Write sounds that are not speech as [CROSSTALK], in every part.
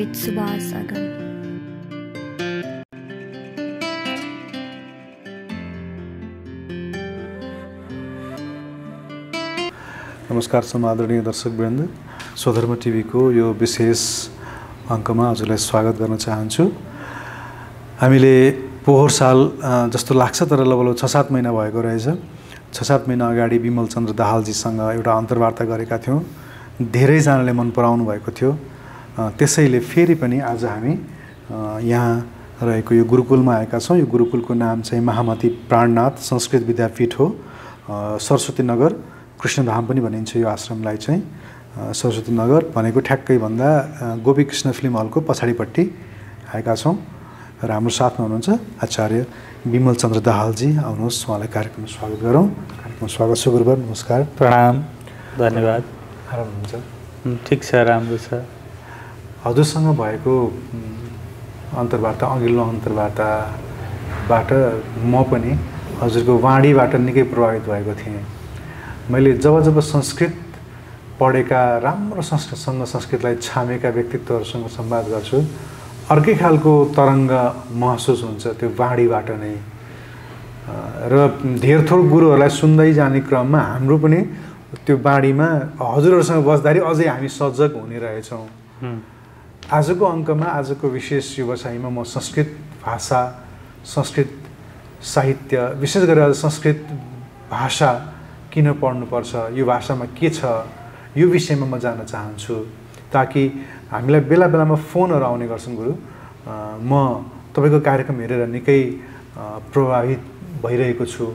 with Subhas Agan. नमस्कार समादरणीय दर्शकवृन्द स्वधर्म टिभीको यो विशेष अङ्कमा हजुरलाई स्वागत गर्न चाहन्छु हामीले पोहोर साल जस्तो लाग्छ तर लगभग छ सात महिना भएको रहेछ छ सात महिना अगाडि विमल चन्द्र दाहालजीसँग एउटा अन्तर्वार्ता गरेका थियौँ धेरैजनाले मन पराउनु भएको थियो त्यसैले फेरि पनि आज हामी यहाँ रहेको यो गुरुकुलमा आएका छौँ। यो गुरुकुलको नाम चाहिँ महामती प्राणनाथ संस्कृत विद्यापीठ हो। सरस्वती नगर कृष्णधाम पनि भनिन्छ यो आश्रमलाई चाहिँ। सरस्वती नगर भनेको ठ्याक्कै भन्दा गोपी कृष्ण फिल्म हलको पछाडिपट्टि आएका छौँ। र हाम्रो साथमा हुनुहुन्छ आचार्य विमल चन्द्र दाहालजी। आउनुहोस् उहाँलाई कार्यक्रममा स्वागत गरौँ। कार्यक्रममा स्वागत छ गुरुवर नमस्कार। प्रणाम। धन्यवाद। आराम हुनुहुन्छ ठिक छ राम्रो छ। हजुरसँग भएको अन्तर्वार्ता अघिल्लो अन्तर्वार्ताबाट म पनि हजुरको वाणीबाट निकै प्रभावित भएको थिएँ। मैले जब जब संस्कृत पढेका राम्रो संस्कृतसँग संस्कृतलाई छामेका व्यक्तित्वहरूसँग संवाद गर्छु अर्कै खालको तरङ्ग महसुस हुन्छ त्यो वाणीबाट नै। र धेर थोर गुरुहरूलाई सुन्दै जाने क्रममा हाम्रो पनि त्यो बाढीमा हजुरहरूसँग बस्दाखेरि अझै हामी सजग हुने रहेछौँ। आजको अङ्कमा आजको विशेष व्यवसायमा म संस्कृत भाषा संस्कृत साहित्य विशेष गरेर संस्कृत भाषा किन पढ्नुपर्छ यो भाषामा के छ यो विषयमा म जान्न चाहन्छु ताकि हामीलाई बेला बेलामा फोनहरू आउने गर्छन् गुरु। म तपाईँको कार्यक्रम हेरेर निकै प्रभावित भइरहेको छु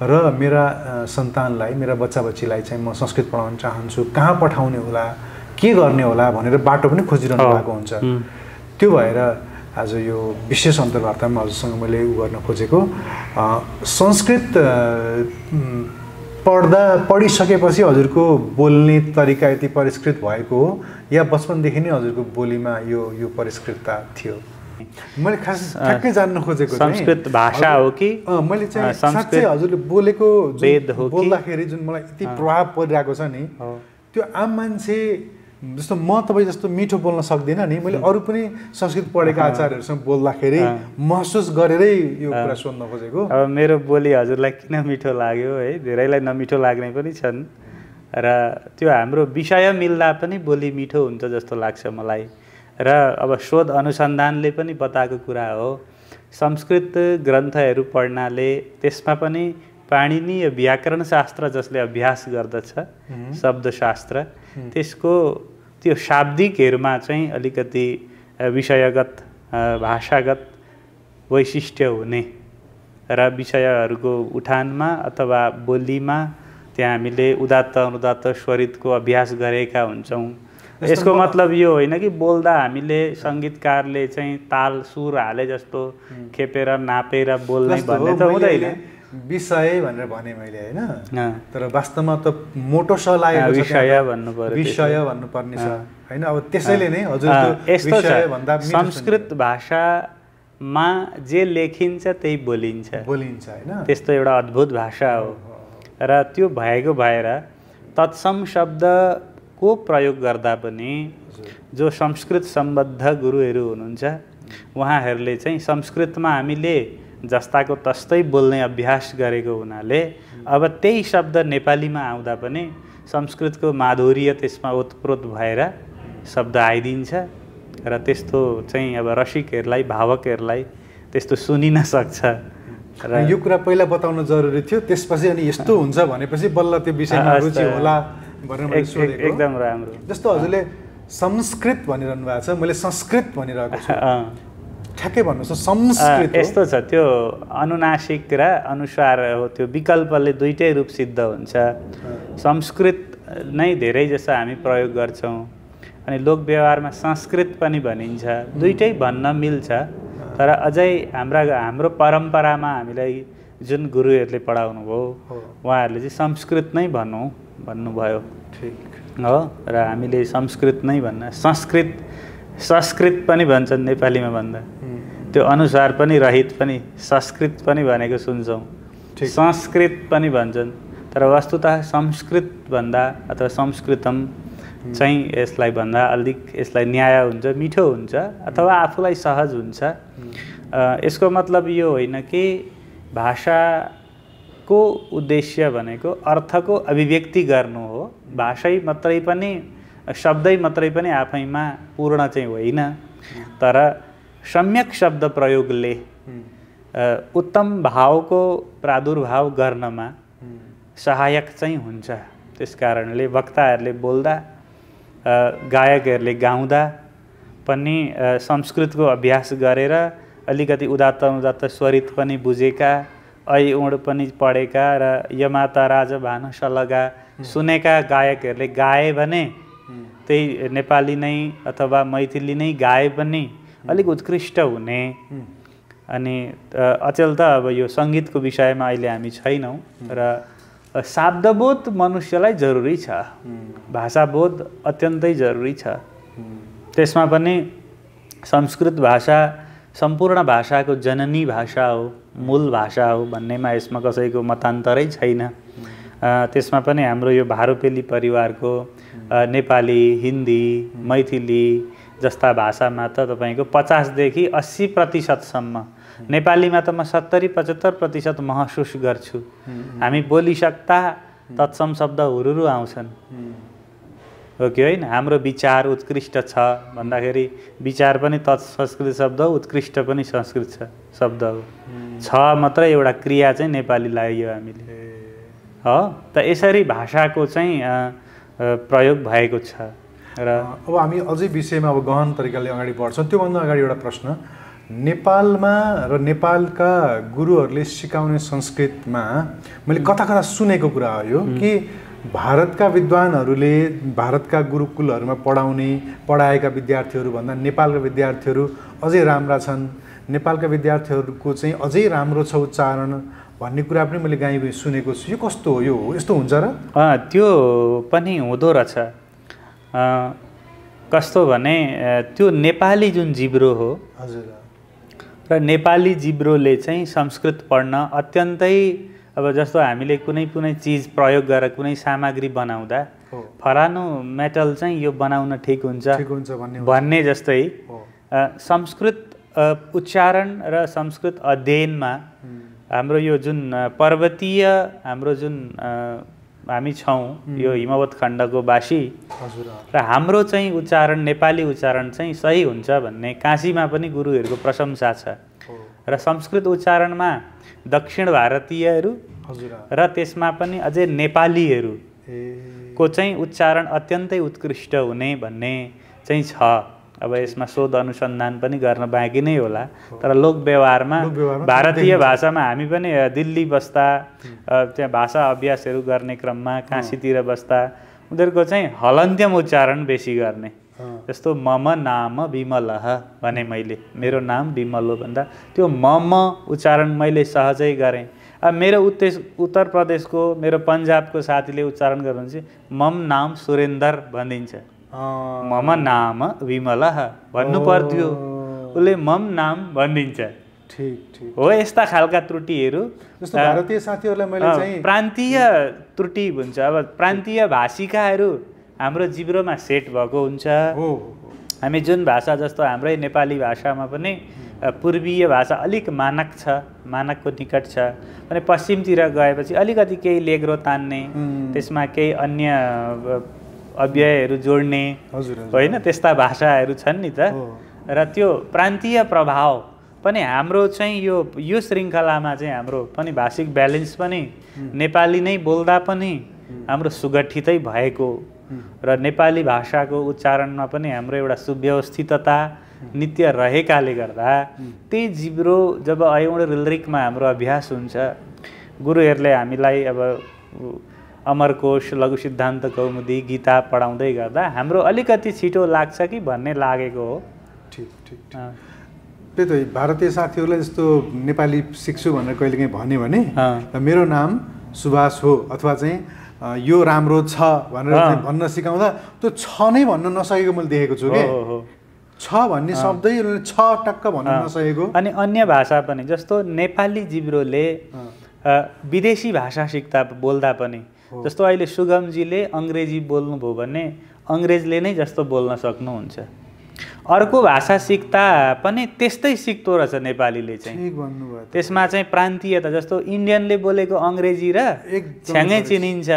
र मेरा सन्तानलाई मेरा बच्चा बच्चीलाई चाहिँ म संस्कृत पढाउन चाहन्छु। कहाँ पठाउने होला? के गर्ने होला भनेर बाटो पनि खोजिरहनु। भएको हुन्छ त्यो भएर आज यो विशेष अन्तर्वार्तामा हजुरसँग मैले उ गर्न खोजेको संस्कृत पढ्दा पढिसकेपछि हजुरको बोल्ने तरिका यति परिष्कृत भएको हो या बचपनदेखि नै हजुरको बोलीमा यो यो परिष्कृतता थियो मैले खास ठ्याक्कै जान्न खोजेको संस्कृत भाषा हो कि मैले चाहिँ साँच्चै हजुरले बोलेको वेद हो? बोल्दाखेरि जुन मलाई यति प्रभाव परिरहेको छ नि। त्यो आम मान्छे जस्तो म तपाईँ जस्तो मिठो बोल्न सक्दिनँ नि मैले अरू पनि संस्कृत पढेका आचार्यहरूसँग बोल्दाखेरि महसुस गरेरै यो कुरा सोध्न खोजेको। अब मेरो बोली हजुरलाई किन मिठो लाग्यो है धेरैलाई नमिठो लाग्ने पनि छन्। र त्यो हाम्रो विषय मिल्दा पनि बोली मिठो हुन्छ जस्तो लाग्छ मलाई। र अब शोध अनुसन्धानले पनि बताएको कुरा हो। संस्कृत ग्रन्थहरू पढ्नाले त्यसमा पनि पाणिनीय व्याकरण शास्त्र जसले अभ्यास गर्दछ शब्दशास्त्र त्यसको त्यो शाब्दिकहरूमा चाहिँ अलिकति विषयगत भाषागत वैशिष्ट्य हुने र विषयहरूको उठानमा अथवा बोलीमा त्यहाँ हामीले उदात्त अनुदात्त स्वरितको अभ्यास गरेका हुन्छौँ। यसको मतलब यो होइन कि बोल्दा हामीले सङ्गीतकारले चाहिँ ताल सुर हाले जस्तो खेपेर नापेर बोल्ने भन्ने त हुँदैन। विषय भनेर भने मैले होइन? तर वास्तवमा त मोटो स लागेको विषय। भन्नु पर्यो विषय भन्नुपर्ने छ होइन? अब त्यसैले नै हजुर यस्तो भन्दा संस्कृत भाषामा जे लेखिन्छ त्यही बोलिन्छ। बोलिन्छ होइन? त्यस्तो एउटा अद्भुत भाषा हो। र त्यो भएको भएर तत्सम शब्दको प्रयोग गर्दा पनि जो संस्कृत सम्बद्ध गुरुहरू हुनुहुन्छ उहाँहरूले चाहिँ संस्कृतमा हामीले जस्ताको तस्तै बोल्ने अभ्यास गरेको हुनाले अब त्यही शब्द नेपालीमा आउँदा पनि संस्कृतको माधुर्य त्यसमा ओतप्रोत भएर शब्द आइदिन्छ र त्यस्तो चाहिँ अब रसिकहरूलाई भावकहरूलाई त्यस्तो सुनिन सक्छ र यो कुरा पहिला बताउन जरुरी थियो त्यसपछि अनि यस्तो हुन्छ भनेपछि बल्ल त्यो विषयमा। रुचि होला भनेर एकदम राम्रो जस्तो हजुरले संस्कृत भनिरहनु भएको छ मैले संस्कृत भनिरहेको छु। ठ्याक्कै भन्नुहोस् संस्कृत। यस्तो छ त्यो अनुनासिक र अनुसार हो त्यो विकल्पले दुइटै रूप सिद्ध हुन्छ। संस्कृत नै धेरै जसो हामी प्रयोग गर्छौँ। अनि लोक व्यवहारमा संस्कृत पनि भनिन्छ। दुइटै भन्न मिल्छ। तर अझै हाम्रा हाम्रो परम्परामा हामीलाई जुन गुरुहरूले पढाउनु भयो। उहाँहरूले चाहिँ संस्कृत नै भनौँ भन्नुभयो। ठिक। हो र हामीले संस्कृत नै भन्न संस्कृत संस्कृत पनि भन्छन् नेपालीमा भन्दा। त्यो अनुसार पनि रहित पनि संस्कृत पनि भनेको सुन्छौँ। संस्कृत पनि भन्छन् तर वस्तुतः संस्कृत भन्दा अथवा संस्कृतम चाहिँ यसलाई भन्दा अलिक यसलाई न्याय हुन्छ मिठो हुन्छ अथवा आफूलाई सहज हुन्छ। यसको मतलब यो होइन कि भाषाको उद्देश्य भनेको अर्थको अभिव्यक्ति गर्नु हो। भाषै मात्रै पनि शब्दै मात्रै पनि आफैमा पूर्ण चाहिँ होइन। तर सम्यक शब्द प्रयोगले उत्तम भावको प्रादुर्भाव गर्नमा सहायक चाहिँ हुन्छ। त्यस कारणले वक्ताहरूले बोल्दा गायकहरूले गाउँदा पनि संस्कृतको अभ्यास गरेर अलिकति उदात्त उदात्त स्वरित पनि बुझेका ऐ उड पनि पढेका र यमाता राजा भानु सलगा सुनेका गायकहरूले गाए भने त्यही नेपाली नै अथवा मैथिली नै गाए पनि अलिक उत्कृष्ट हुने। अनि अचेल त अब यो सङ्गीतको विषयमा अहिले हामी छैनौँ र शाब्दबोध मनुष्यलाई जरुरी छ। भाषाबोध अत्यन्तै जरुरी छ। त्यसमा पनि संस्कृत भाषा सम्पूर्ण भाषाको जननी भाषा हो मूल भाषा हो भन्नेमा यसमा कसैको मतान्तरै छैन। त्यसमा पनि हाम्रो यो भारोपेली परिवारको नेपाली हिन्दी मैथिली जस्ता भाषामा त तपाईँको पचासदेखि अस्सी प्रतिशतसम्म। नेपालीमा त म सत्तरी पचहत्तर प्रतिशत महसुस गर्छु। हामी बोलिसक्दा तत्सम शब्द हुरुरु आउँछन्। हो। कि होइन? हाम्रो विचार उत्कृष्ट छ भन्दाखेरि विचार पनि तत् संस्कृत शब्द हो उत्कृष्ट पनि संस्कृत छ शब्द हो। छ मात्रै एउटा क्रिया चाहिँ नेपाली लाग्यो हामीले। हो? त यसरी भाषाको चाहिँ प्रयोग भएको छ। र अब हामी अझै विषयमा अब गहन तरिकाले अगाडि बढ्छौँ। त्योभन्दा अगाडि एउटा प्रश्न नेपालमा र नेपालका गुरुहरूले सिकाउने संस्कृतमा मैले कता कता सुनेको कुरा हो यो कि भारतका विद्वानहरूले भारतका गुरुकुलहरूमा पढाउने पढाएका विद्यार्थीहरूभन्दा नेपालका विद्यार्थीहरू अझै राम्रा छन्। नेपालका विद्यार्थीहरूको चाहिँ अझै राम्रो छ उच्चारण भन्ने कुरा पनि मैले गाई सुनेको छु। यो कस्तो हो? यो यस्तो हुन्छ र? त्यो पनि हुँदो रहेछ। कस्तो भने त्यो नेपाली जुन जिब्रो हो हजुर। र नेपाली जिब्रोले चाहिँ संस्कृत पढ्न अत्यन्तै अब जस्तो हामीले कुनै कुनै चिज प्रयोग गरेर कुनै सामग्री बनाउँदा फरानो मेटल चाहिँ यो बनाउन ठिक हुन्छ ठिक हुन्छ भन्ने जस्तै संस्कृत उच्चारण र संस्कृत अध्ययनमा हाम्रो यो जुन पर्वतीय हाम्रो जुन हामी छौँ। यो हिमवत खण्डको बासी। र हाम्रो चाहिँ उच्चारण नेपाली उच्चारण चाहिँ सही हुन्छ भन्ने काशीमा पनि गुरुहरूको प्रशंसा छ। र संस्कृत उच्चारणमा दक्षिण भारतीयहरू र त्यसमा पनि अझै नेपालीहरू को चाहिँ उच्चारण अत्यन्तै उत्कृष्ट हुने भन्ने चाहिँ छ। अब यसमा शोध अनुसन्धान पनि गर्न बाँकी नै होला। तर लोक व्यवहारमा भारतीय भाषामा हामी पनि दिल्ली बस्दा त्यहाँ भाषा अभ्यासहरू गर्ने क्रममा काशीतिर बस्दा उनीहरूको चाहिँ हलन्त्यम उच्चारण बेसी गर्ने। जस्तो मम नाम विमलह भने मैले मेरो नाम विमल हो भन्दा त्यो मम उच्चारण मैले सहजै गरेँ। अब मेरो उत्तेश उत्तर प्रदेशको मेरो पन्जाबको साथीले उच्चारण गर्नुहुन्छ चाहिँ मम नाम सुरेन्दर भनिदिन्छ अँ, मम नाम विमलह भन्नु पर्थ्यो उसले मम नाम भनिदिन्छ ठिक ठिक हो यस्ता खालका त्रुटिहरू जस्तो भारतीय साथीहरूलाई मैले चाहिँ प्रान्तीय त्रुटि हुन्छ अब प्रान्तीय भाषिकाहरू हाम्रो जिब्रोमा सेट भएको हुन्छ हो हामी जुन भाषा जस्तो हाम्रै नेपाली भाषामा पनि पूर्वीय भाषा अलिक मानक छ मानकको निकट छ भने पश्चिमतिर गएपछि अलिकति केही लेग्रो तान्ने त्यसमा केही अन्य अव्ययहरू जोड्ने होइन? त्यस्ता भाषाहरू छन् नि त। र त्यो प्रान्तीय प्रभाव पनि हाम्रो चाहिँ यो यो श्रृङ्खलामा चाहिँ हाम्रो पनि भाषिक ब्यालेन्स पनि नेपाली नै बोल्दा पनि हाम्रो सुगठितै भएको। र नेपाली भाषाको उच्चारणमा पनि हाम्रो एउटा सुव्यवस्थितता नित्य रहेकाले गर्दा त्यही जिब्रो जब अयौँ रिलरिकमा हाम्रो अभ्यास हुन्छ गुरुहरूले हामीलाई अब अमरकोश लघु सिद्धान्त कौमुदी गीता पढाउँदै गर्दा हाम्रो अलिकति छिटो लाग्छ कि भन्ने लागेको हो। ठिक ठिक त्यही त भारतीय साथीहरूलाई जस्तो नेपाली सिक्छु भनेर कहिलेकाहीँ भन्यो भने मेरो नाम सुभाष हो अथवा चाहिँ यो राम्रो छ भनेर भन्न सिकाउँदा त्यो छ नै भन्न नसकेको मैले देखेको छु कि। छ भन्ने शब्दै छ टक्क भन्न। नसकेको। अनि अन्य भाषा पनि जस्तो नेपाली जिब्रोले विदेशी भाषा सिक्दा बोल्दा पनि। जस्तो अहिले सुगमजीले अङ्ग्रेजी बोल्नुभयो भने अङ्ग्रेजले नै जस्तो बोल्न सक्नुहुन्छ। अर्को भाषा सिक्दा पनि त्यस्तै सिक्दो रहेछ नेपालीले चाहिँ। त्यसमा चाहिँ प्रान्तीयता जस्तो इन्डियनले बोलेको अङ्ग्रेजी र छ्याङ्गै। चिनिन्छ।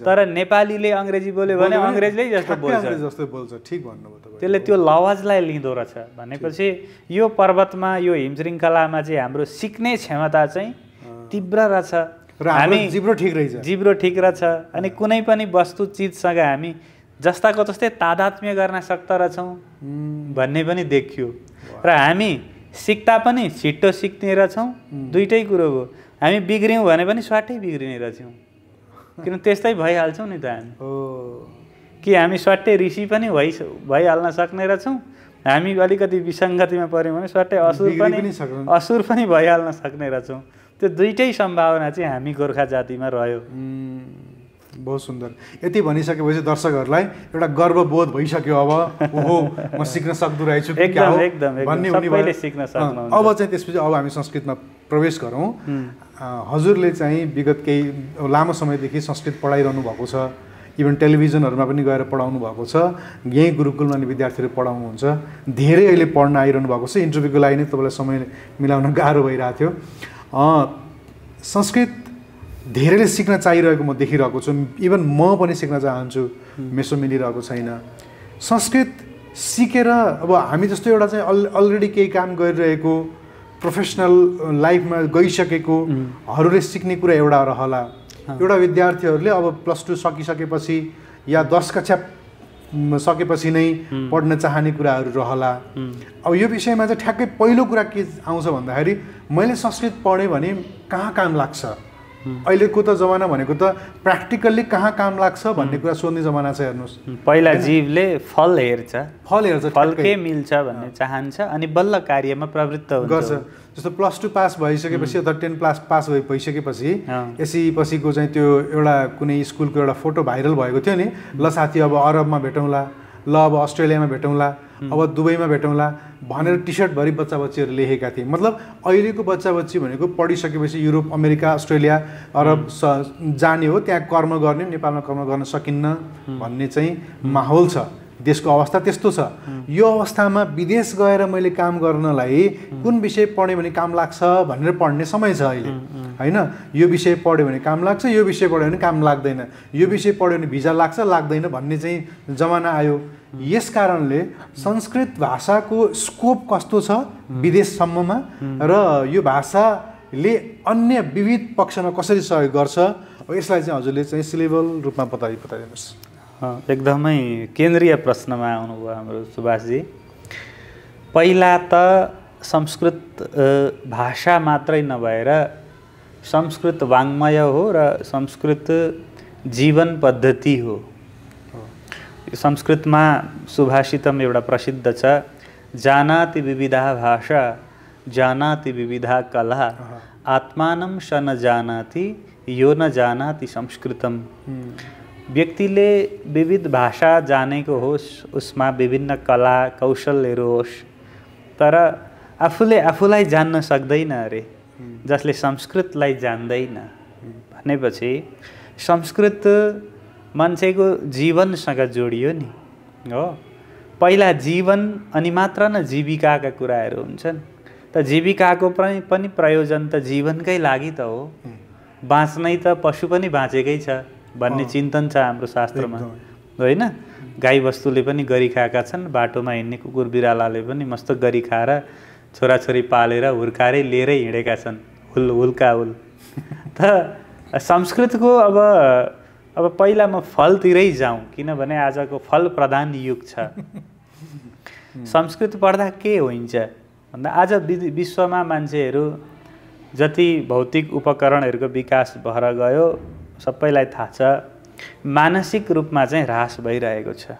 तर नेपालीले अङ्ग्रेजी बोल्यो भने अङ्ग्रेजले जस्तो बोल्छ। जस्तै बोल्छ। ठिक भन्नुभयो त्यसले त्यो लवजलाई लिँदो रहेछ। भनेपछि यो पर्वतमा यो हिमश्रृङ्खलामा चाहिँ हाम्रो सिक्ने क्षमता चाहिँ तीव्र रहेछ। र हाम्रो जिब्रो ठिक रहेछ। जिब्रो ठिक रहेछ अनि कुनै पनि वस्तु चिजसँग हामी जस्ताको तस्तै तादात्म्य गर्न सक्दो रहेछौँ भन्ने पनि देखियो। र हामी सिक्दा पनि छिट्टो सिक्ने रहेछौँ। दुइटै कुरो हो। हामी बिग्रियौँ भने पनि स्वाटै बिग्रिने रहेछौँ। किन त्यस्तै भइहाल्छौँ नि त हामी। हो। कि हामी स्वाट्टै ऋषि पनि भइ भइहाल्न सक्ने रहेछौँ। हामी अलिकति विसङ्गतिमा पऱ्यौँ भने स्वाट्टै असुर पनि। असुर पनि भइहाल्न सक्ने रहेछौँ। त्यो दुइटै सम्भावना चाहिँ हामी गोर्खा जातिमा रह्यो। बहुत सुन्दर। यति भनिसकेपछि दर्शकहरूलाई एउटा गर्वबोध भइसक्यो अब। ओहो म सिक्न सक्दो रहेछु एकदम, एकदम। भन्ने। सिक्न। अब चाहिँ त्यसपछि अब हामी संस्कृतमा प्रवेश गरौँ। हजुरले चाहिँ विगत केही लामो समयदेखि संस्कृत पढाइरहनु भएको छ। इभन टेलिभिजनहरूमा पनि गएर पढाउनु भएको छ। यहीँ गुरुकुलमा नि विद्यार्थीहरू पढाउनुहुन्छ। धेरै अहिले पढ्न आइरहनु भएको छ। इन्टरभ्यूको लागि नै तपाईँलाई समय मिलाउन गाह्रो भइरहेको थियो। संस्कृत धेरैले सिक्न चाहिरहेको म देखिरहेको छु। इभन म पनि सिक्न चाहन्छु। मेसो मिलिरहेको छैन। संस्कृत सिकेर अब हामी जस्तो एउटा चाहिँ अल अलरेडी केही काम गरिरहेको प्रोफेसनल लाइफमा गइसकेकोहरूले सिक्ने कुरा एउटा रहला। एउटा विद्यार्थीहरूले अब प्लस टू सकिसकेपछि या दस कक्षा सकेपछि नै पढ्न चाहने कुराहरू रहला। अब यो विषयमा चाहिँ ठ्याक्कै पहिलो कुरा के आउँछ भन्दाखेरि मैले संस्कृत पढेँ भने कहाँ काम लाग्छ? अहिलेको त जमाना भनेको त प्र्याक्टिकल्ली कहाँ काम लाग्छ भन्ने कुरा सोध्ने जमाना छ हेर्नुहोस्। पहिला जीवले फल हेर्छ। फल हेर्छ फल। के मिल्छ भन्ने चाहन्छ अनि बल्ल कार्यमा प्रवृत्त गर्छ। जस्तो प्लस टू पास भइसकेपछि अथवा टेन क्लास पास भइ भइसकेपछि। यसै पछिको चाहिँ त्यो एउटा कुनै स्कुलको एउटा फोटो भाइरल भएको थियो नि ल साथी अब अरबमा भेटौँला ल अब अस्ट्रेलियामा भेटौँला अब दुबईमा भेटौँला भनेर टी सर्टभरि बच्चा बच्चीहरू लेखेका थिए। मतलब अहिलेको बच्चा बच्ची भनेको पढिसकेपछि युरोप अमेरिका अस्ट्रेलिया अरब स जाने हो त्यहाँ कर्म गर्ने नेपालमा कर्म गर्न सकिन्न भन्ने चाहिँ माहौल छ। देशको अवस्था त्यस्तो छ। यो अवस्थामा विदेश गएर मैले काम गर्नलाई कुन विषय पढेँ भने काम लाग्छ भनेर पढ्ने समय छ अहिले। होइन? यो विषय पढ्यो भने काम लाग्छ यो विषय पढ्यो भने काम लाग्दैन। यो विषय पढ्यो भने भिजा लाग्छ लाग्दैन भन्ने चाहिँ जमाना आयो। यस कारणले संस्कृत भाषाको स्कोप कस्तो छ विदेशसम्ममा र यो भाषाले अन्य विविध पक्षमा कसरी सहयोग गर्छ यसलाई चाहिँ हजुरले चाहिँ सिलेबल रूपमा बताइ बताइदिनुहोस्। एकदमै केन्द्रीय प्रश्नमा आउनुभयो हाम्रो सुभाषजी। पहिला त संस्कृत भाषा मात्रै नभएर संस्कृत वाङ्मय हो र संस्कृत जीवन पद्धति हो। संस्कृतमा सुभाषितम एउटा प्रसिद्ध छ जानाति विविधा भाषा जानाति विविधा कला आत्मानं स न जानाति यो न जानाति संस्कृतम। व्यक्तिले विविध भाषा जानेको होस् उसमा विभिन्न कला कौशलहरू होस् तर आफूले आफूलाई जान्न सक्दैन अरे जसले संस्कृतलाई जान्दैन भनेपछि संस्कृत मान्छेको जीवनसँग जोडियो नि हो? पहिला जीवन अनि मात्र न जीविकाका कुराहरू हुन्छन्। त जीविकाको पनि पनि प्रयोजन त जीवनकै लागि त हो। बाँच्नै त पशु पनि बाँचेकै छ। भन्ने चिन्तन छ हाम्रो शास्त्रमा। होइन? गाई वस्तुले पनि गरी खाएका छन् बाटोमा हिँड्ने कुकुर बिरालाले पनि मस्त गरी खाएर छोराछोरी पालेर हुर्काएरै लिएरै हिँडेका छन्। हुल हुल्का हुल। [LAUGHS] त संस्कृतको अब अब पहिला म फलतिरै जाउँ किनभने आजको फल प्रधान युग छ। [LAUGHS] संस्कृत पढ्दा के होइन्छ भन्दा आज विश्वमा मान्छेहरू जति भौतिक उपकरणहरूको विकास भएर गयो सबैलाई थाहा छ मानसिक रूपमा चाहिँ ह्रास भइरहेको छ।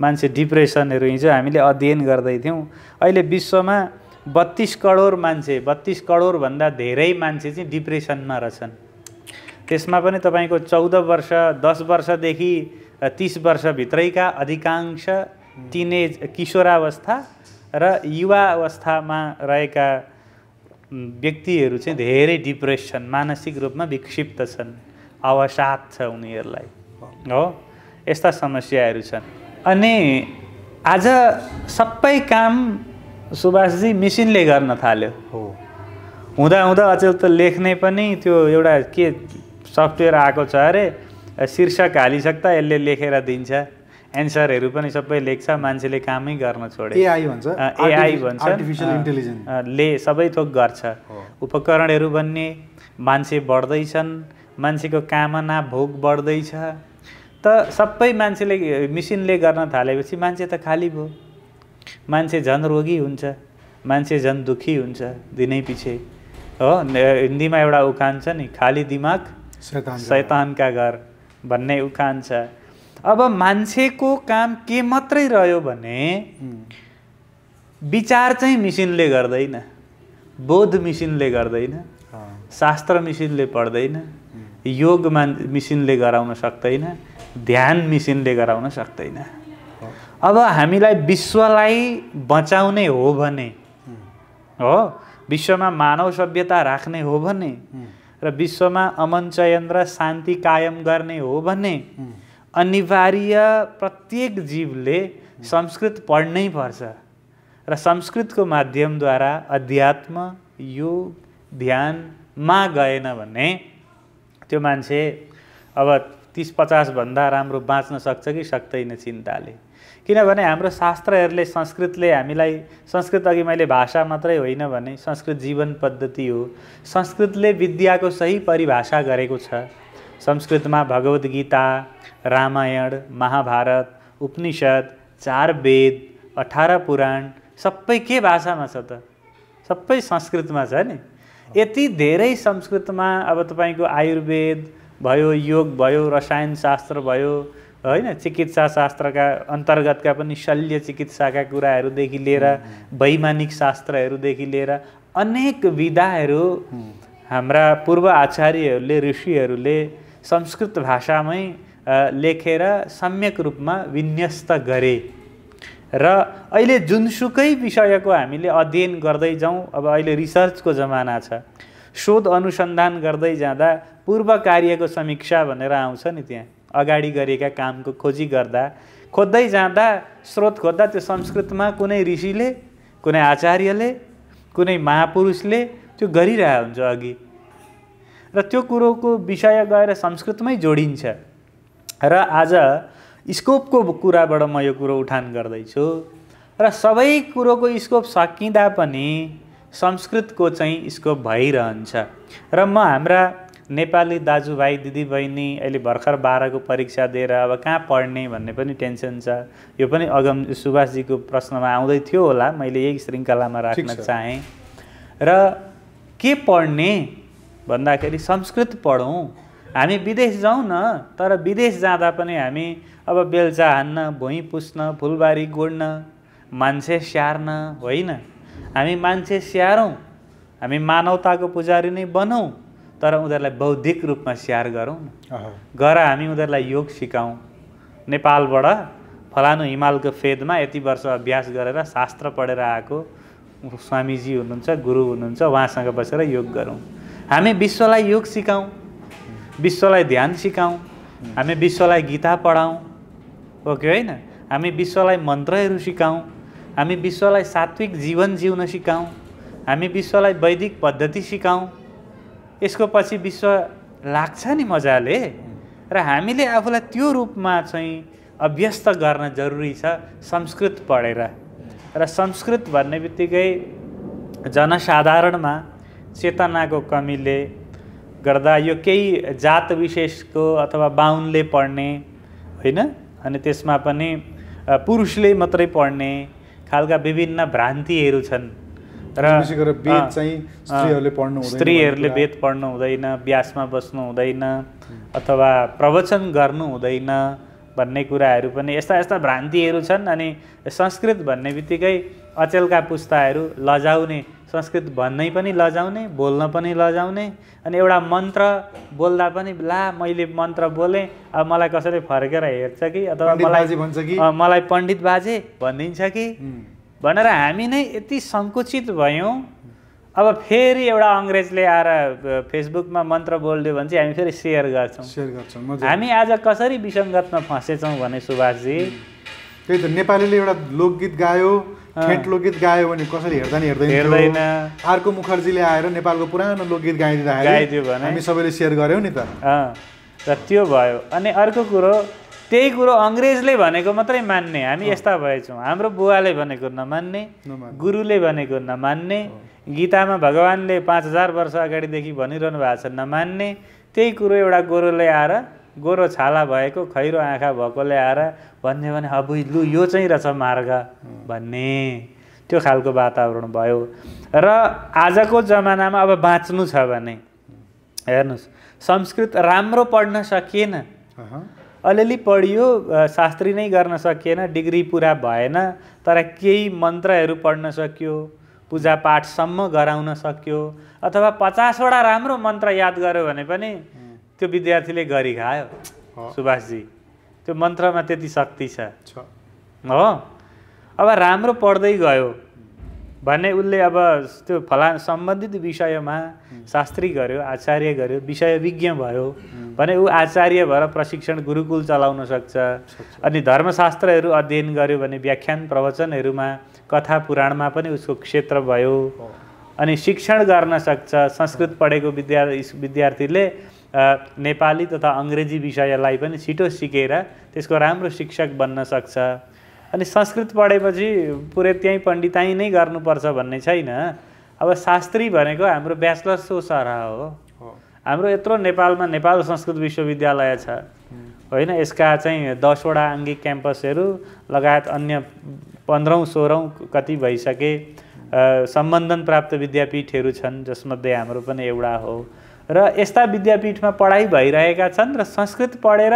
मान्छे डिप्रेसनहरू हिजो हामीले अध्ययन गर्दै थियौँ। अहिले विश्वमा बत्तिस करोड मान्छे बत्तिस करोडभन्दा धेरै मान्छे चाहिँ डिप्रेसनमा रहेछन्। त्यसमा पनि तपाईँको चौध वर्ष दस वर्षदेखि तिस वर्षभित्रैका अधिकांश टिनेज किशोरावस्था र युवा अवस्थामा रहेका व्यक्तिहरू चाहिँ धेरै डिप्रेसन मानसिक रूपमा विक्षिप्त छन्। अवसाद छ उनीहरूलाई हो यस्ता समस्याहरू छन् अनि आज सबै काम सुभाषजी मिसिनले गर्न थाल्यो हो हुँदा हुँदा अचेल त लेख्ने पनि त्यो एउटा के सफ्टवेयर आएको छ अरे शीर्षक हालिसक्दा यसले लेखेर दिन्छ एन्सरहरू पनि सबै लेख्छ मान्छेले कामै गर्न छोडे एआई भन्छ एआई भन्छ आर्टिफिसियल इन्टेलिजेन्स ले सबै थोक गर्छ। उपकरणहरू बन्ने मान्छे बढ्दैछन् मान्छेको कामना भोग बढ्दैछ। त सबै मान्छेले मिसिनले गर्न थालेपछि मान्छे त खाली भयो। मान्छे झन् रोगी हुन्छ मान्छे झन् दुःखी हुन्छ दिनै पछि। हो हिन्दीमा एउटा उखान छ नि खाली दिमाग शैतान शैतानका घर भन्ने उखान छ। अब मान्छेको काम के मात्रै रह्यो भने विचार चाहिँ मिसिनले गर्दैन। बोध मिसिनले गर्दैन। शास्त्र मिसिनले पढ्दैन। योग मान मिसिनले गराउन सक्दैन ध्यान मिसिनले गराउन सक्दैन। अब हामीलाई विश्वलाई बचाउने हो भने हो विश्वमा मानव सभ्यता राख्ने हो भने र विश्वमा अमन चयन र शान्ति कायम गर्ने हो भने अनिवार्य प्रत्येक जीवले संस्कृत पढ्नै पर्छ र संस्कृतको माध्यमद्वारा अध्यात्म योग ध्यानमा गएन भने त्यो मान्छे अब तिस पचासभन्दा राम्रो बाँच्न सक्छ कि सक्दैन चिन्ताले। किनभने हाम्रो शास्त्रहरूले संस्कृतले हामीलाई संस्कृत अघि मैले भाषा मात्रै होइन भने संस्कृत जीवन पद्धति हो। संस्कृतले विद्याको सही परिभाषा गरेको छ। संस्कृतमा भगवद् गीता रामायण महाभारत उपनिषद चार वेद अठार पुराण सबै के भाषामा छ त? सबै संस्कृतमा छ नि। यति धेरै संस्कृतमा अब तपाईँको आयुर्वेद भयो योग भयो रसायन शास्त्र भयो होइन चिकित्सा शास्त्रका अन्तर्गतका पनि शल्य चिकित्साका कुराहरूदेखि लिएर वैमानिक शास्त्रहरूदेखि लिएर अनेक विधाहरू हाम्रा पूर्व आचार्यहरूले ऋषिहरूले संस्कृत भाषामै लेखेर सम्यक रूपमा विन्यस्त गरे। र अहिले जुनसुकै विषयको हामीले अध्ययन गर्दै जाउँ अब अहिले रिसर्चको जमाना छ। शोध अनुसन्धान गर्दै जाँदा पूर्व कार्यको समीक्षा भनेर आउँछ नि त्यहाँ। अगाडि गरेका कामको खोजी गर्दा खोज्दै जाँदा स्रोत खोज्दा त्यो संस्कृतमा कुनै ऋषिले कुनै आचार्यले कुनै महापुरुषले त्यो गरिरहेको हुन्छ अघि। र त्यो कुरोको विषय गएर संस्कृतमै जोडिन्छ। र आज स्कोपको कुराबाट म यो कुरो उठान गर्दैछु। र सबै कुरोको स्कोप सकिँदा पनि संस्कृतको चाहिँ स्कोप भइरहन्छ। र म हाम्रा नेपाली दाजुभाइ दिदीबहिनी अहिले भर्खर बाह्रको परीक्षा दिएर अब कहाँ पढ्ने भन्ने पनि टेन्सन छ। यो पनि अगम सुभाषजीको प्रश्नमा आउँदै थियो होला मैले यही श्रृङ्खलामा राख्न। चाहेँ। र के पढ्ने भन्दाखेरि संस्कृत पढौँ। हामी विदेश जाउँ न तर विदेश जाँदा पनि हामी अब बेल्चा हान्न भुइँ पुस्न फुलबारी गोड्न मान्छे स्याहार्न होइन? हामी मान्छे स्याहारौँ हामी मानवताको पुजारी नै बनौँ तर उनीहरूलाई बौद्धिक रूपमा स्याहार गरौँ। गएर हामी उनीहरूलाई योग सिकाउँ। नेपालबाट फलानु हिमालको फेदमा यति वर्ष अभ्यास गरेर शास्त्र पढेर आएको स्वामीजी हुनुहुन्छ गुरु हुनुहुन्छ उहाँसँग बसेर योग गरौँ। हामी विश्वलाई योग सिकाउँ विश्वलाई ध्यान सिकाउँ हामी विश्वलाई गीता पढाउँ। हो कि होइन? हामी विश्वलाई मन्त्रहरू सिकाउँ हामी विश्वलाई सात्विक जीवन जिउन सिकाउँ हामी विश्वलाई वैदिक पद्धति सिकाउँ। यसको पछि विश्व लाग्छ नि मजाले। र हामीले आफूलाई त्यो रूपमा चाहिँ अभ्यस्त गर्न जरुरी छ संस्कृत पढेर। र संस्कृत भन्ने बित्तिकै जनसाधारणमा चेतनाको कमीले गर्दा यो केही जात विशेषको अथवा बाहुनले पढ्ने होइन? अनि त्यसमा पनि पुरुषले मात्रै पढ्ने खालका विभिन्न भ्रान्तिहरू छन्। अ, स्त्रीहरूले वेद पढ्नु हुँदैन व्यासमा बस्नु हुँदैन अथवा प्रवचन गर्नु हुँदैन भन्ने कुराहरू पनि यस्ता यस्ता भ्रान्तिहरू छन् अनि संस्कृत भन्ने बित्तिकै अचेलका पुस्ताहरू लजाउने संस्कृत भन्नै पनि लजाउने बोल्न पनि लजाउने अनि एउटा मन्त्र बोल्दा पनि ला मैले मन्त्र बोलेँ अब मलाई कसैले फर्केर हेर्छ कि? अथवा मलाई बाजे भन्छ कि? मलाई पण्डित बाजे भनिदिन्छ कि? भनेर हामी नै यति सङ्कुचित भयौँ। अब फेरि एउटा अङ्ग्रेजले आएर फेसबुकमा मन्त्र बोलिदियो भने चाहिँ हामी फेरि सेयर गर्छौँ। सेयर गर्छौँ हामी आज कसरी विसङ्गतमा फँसेछौँ भने सुभाषजी? त्यही त नेपालीले एउटा लोकगीत गायो ठेट लोकगीत गायो भने कसैले हेर्दा नि हेर्दैन। हेर्दैन। अर्को मुखर्जीले आएर नेपालको पुरानो लोकगीत गाइदिँदाखेरि गाइदियो भने? हामी सबैले सेयर गऱ्यौँ नि त। र त्यो भयो। अनि अर्को कुरो त्यही कुरो अङ्ग्रेजले भनेको मात्रै मान्ने। हामी यस्ता भएछौँ। हाम्रो बुवाले भनेको नमान्ने नमान्ने। गुरुले भनेको नमान्ने गीतामा भगवान्ले पाँच हजार वर्ष अगाडिदेखि भनिरहनु भएको छ नमान्ने। त्यही कुरो एउटा गोरोले आएर गोरो छाला भएको खैरो आँखा भएकोले आएर भन्यो भने अब लु यो चाहिँ रहेछ मार्ग भन्ने। त्यो खालको वातावरण भयो। र आजको जमानामा अब बाँच्नु छ भने हेर्नुहोस् संस्कृत राम्रो पढ्न सकिएन। अलिअलि पढियो शास्त्री नै गर्न सकिएन डिग्री पुरा भएन तर केही मन्त्रहरू पढ्न सक्यो पूजापाठसम्म गराउन सक्यो अथवा पचासवटा राम्रो मन्त्र याद गर्यो भने पनि त्यो विद्यार्थीले गरी खायो। सुभाषजी त्यो मन्त्रमा त्यति शक्ति छ। हो? अब राम्रो पढ्दै गयो भने उसले अब त्यो फला सम्बन्धित विषयमा शास्त्री गर्यो आचार्य गर्यो विषय विज्ञ भयो भने ऊ आचार्य भएर प्रशिक्षण गुरुकुल चलाउन सक्छ अनि धर्मशास्त्रहरू अध्ययन गर्यो भने व्याख्यान प्रवचनहरूमा कथा पुराणमा पनि उसको क्षेत्र भयो। अनि शिक्षण गर्न सक्छ। संस्कृत पढेको विद्या विद्यार्थीले नेपाली तथा अङ्ग्रेजी विषयलाई पनि छिटो सिकेर त्यसको राम्रो शिक्षक बन्न सक्छ। अनि संस्कृत पढेपछि पुरै त्यहीँ पण्डिताइ नै गर्नुपर्छ भन्ने छैन। अब शास्त्री भनेको हाम्रो ब्याचलर्स सो सरह हो। हाम्रो यत्रो नेपालमा नेपाल संस्कृत विश्वविद्यालय छ। होइन यसका चाहिँ दसवटा आङ्गिक क्याम्पसहरू लगायत अन्य पन्ध्रौँ सोह्रौँ कति भइसके सम्बन्धन प्राप्त विद्यापीठहरू छन् जसमध्ये हाम्रो पनि एउटा हो। र यस्ता विद्यापीठमा पढाइ भइरहेका छन् र संस्कृत पढेर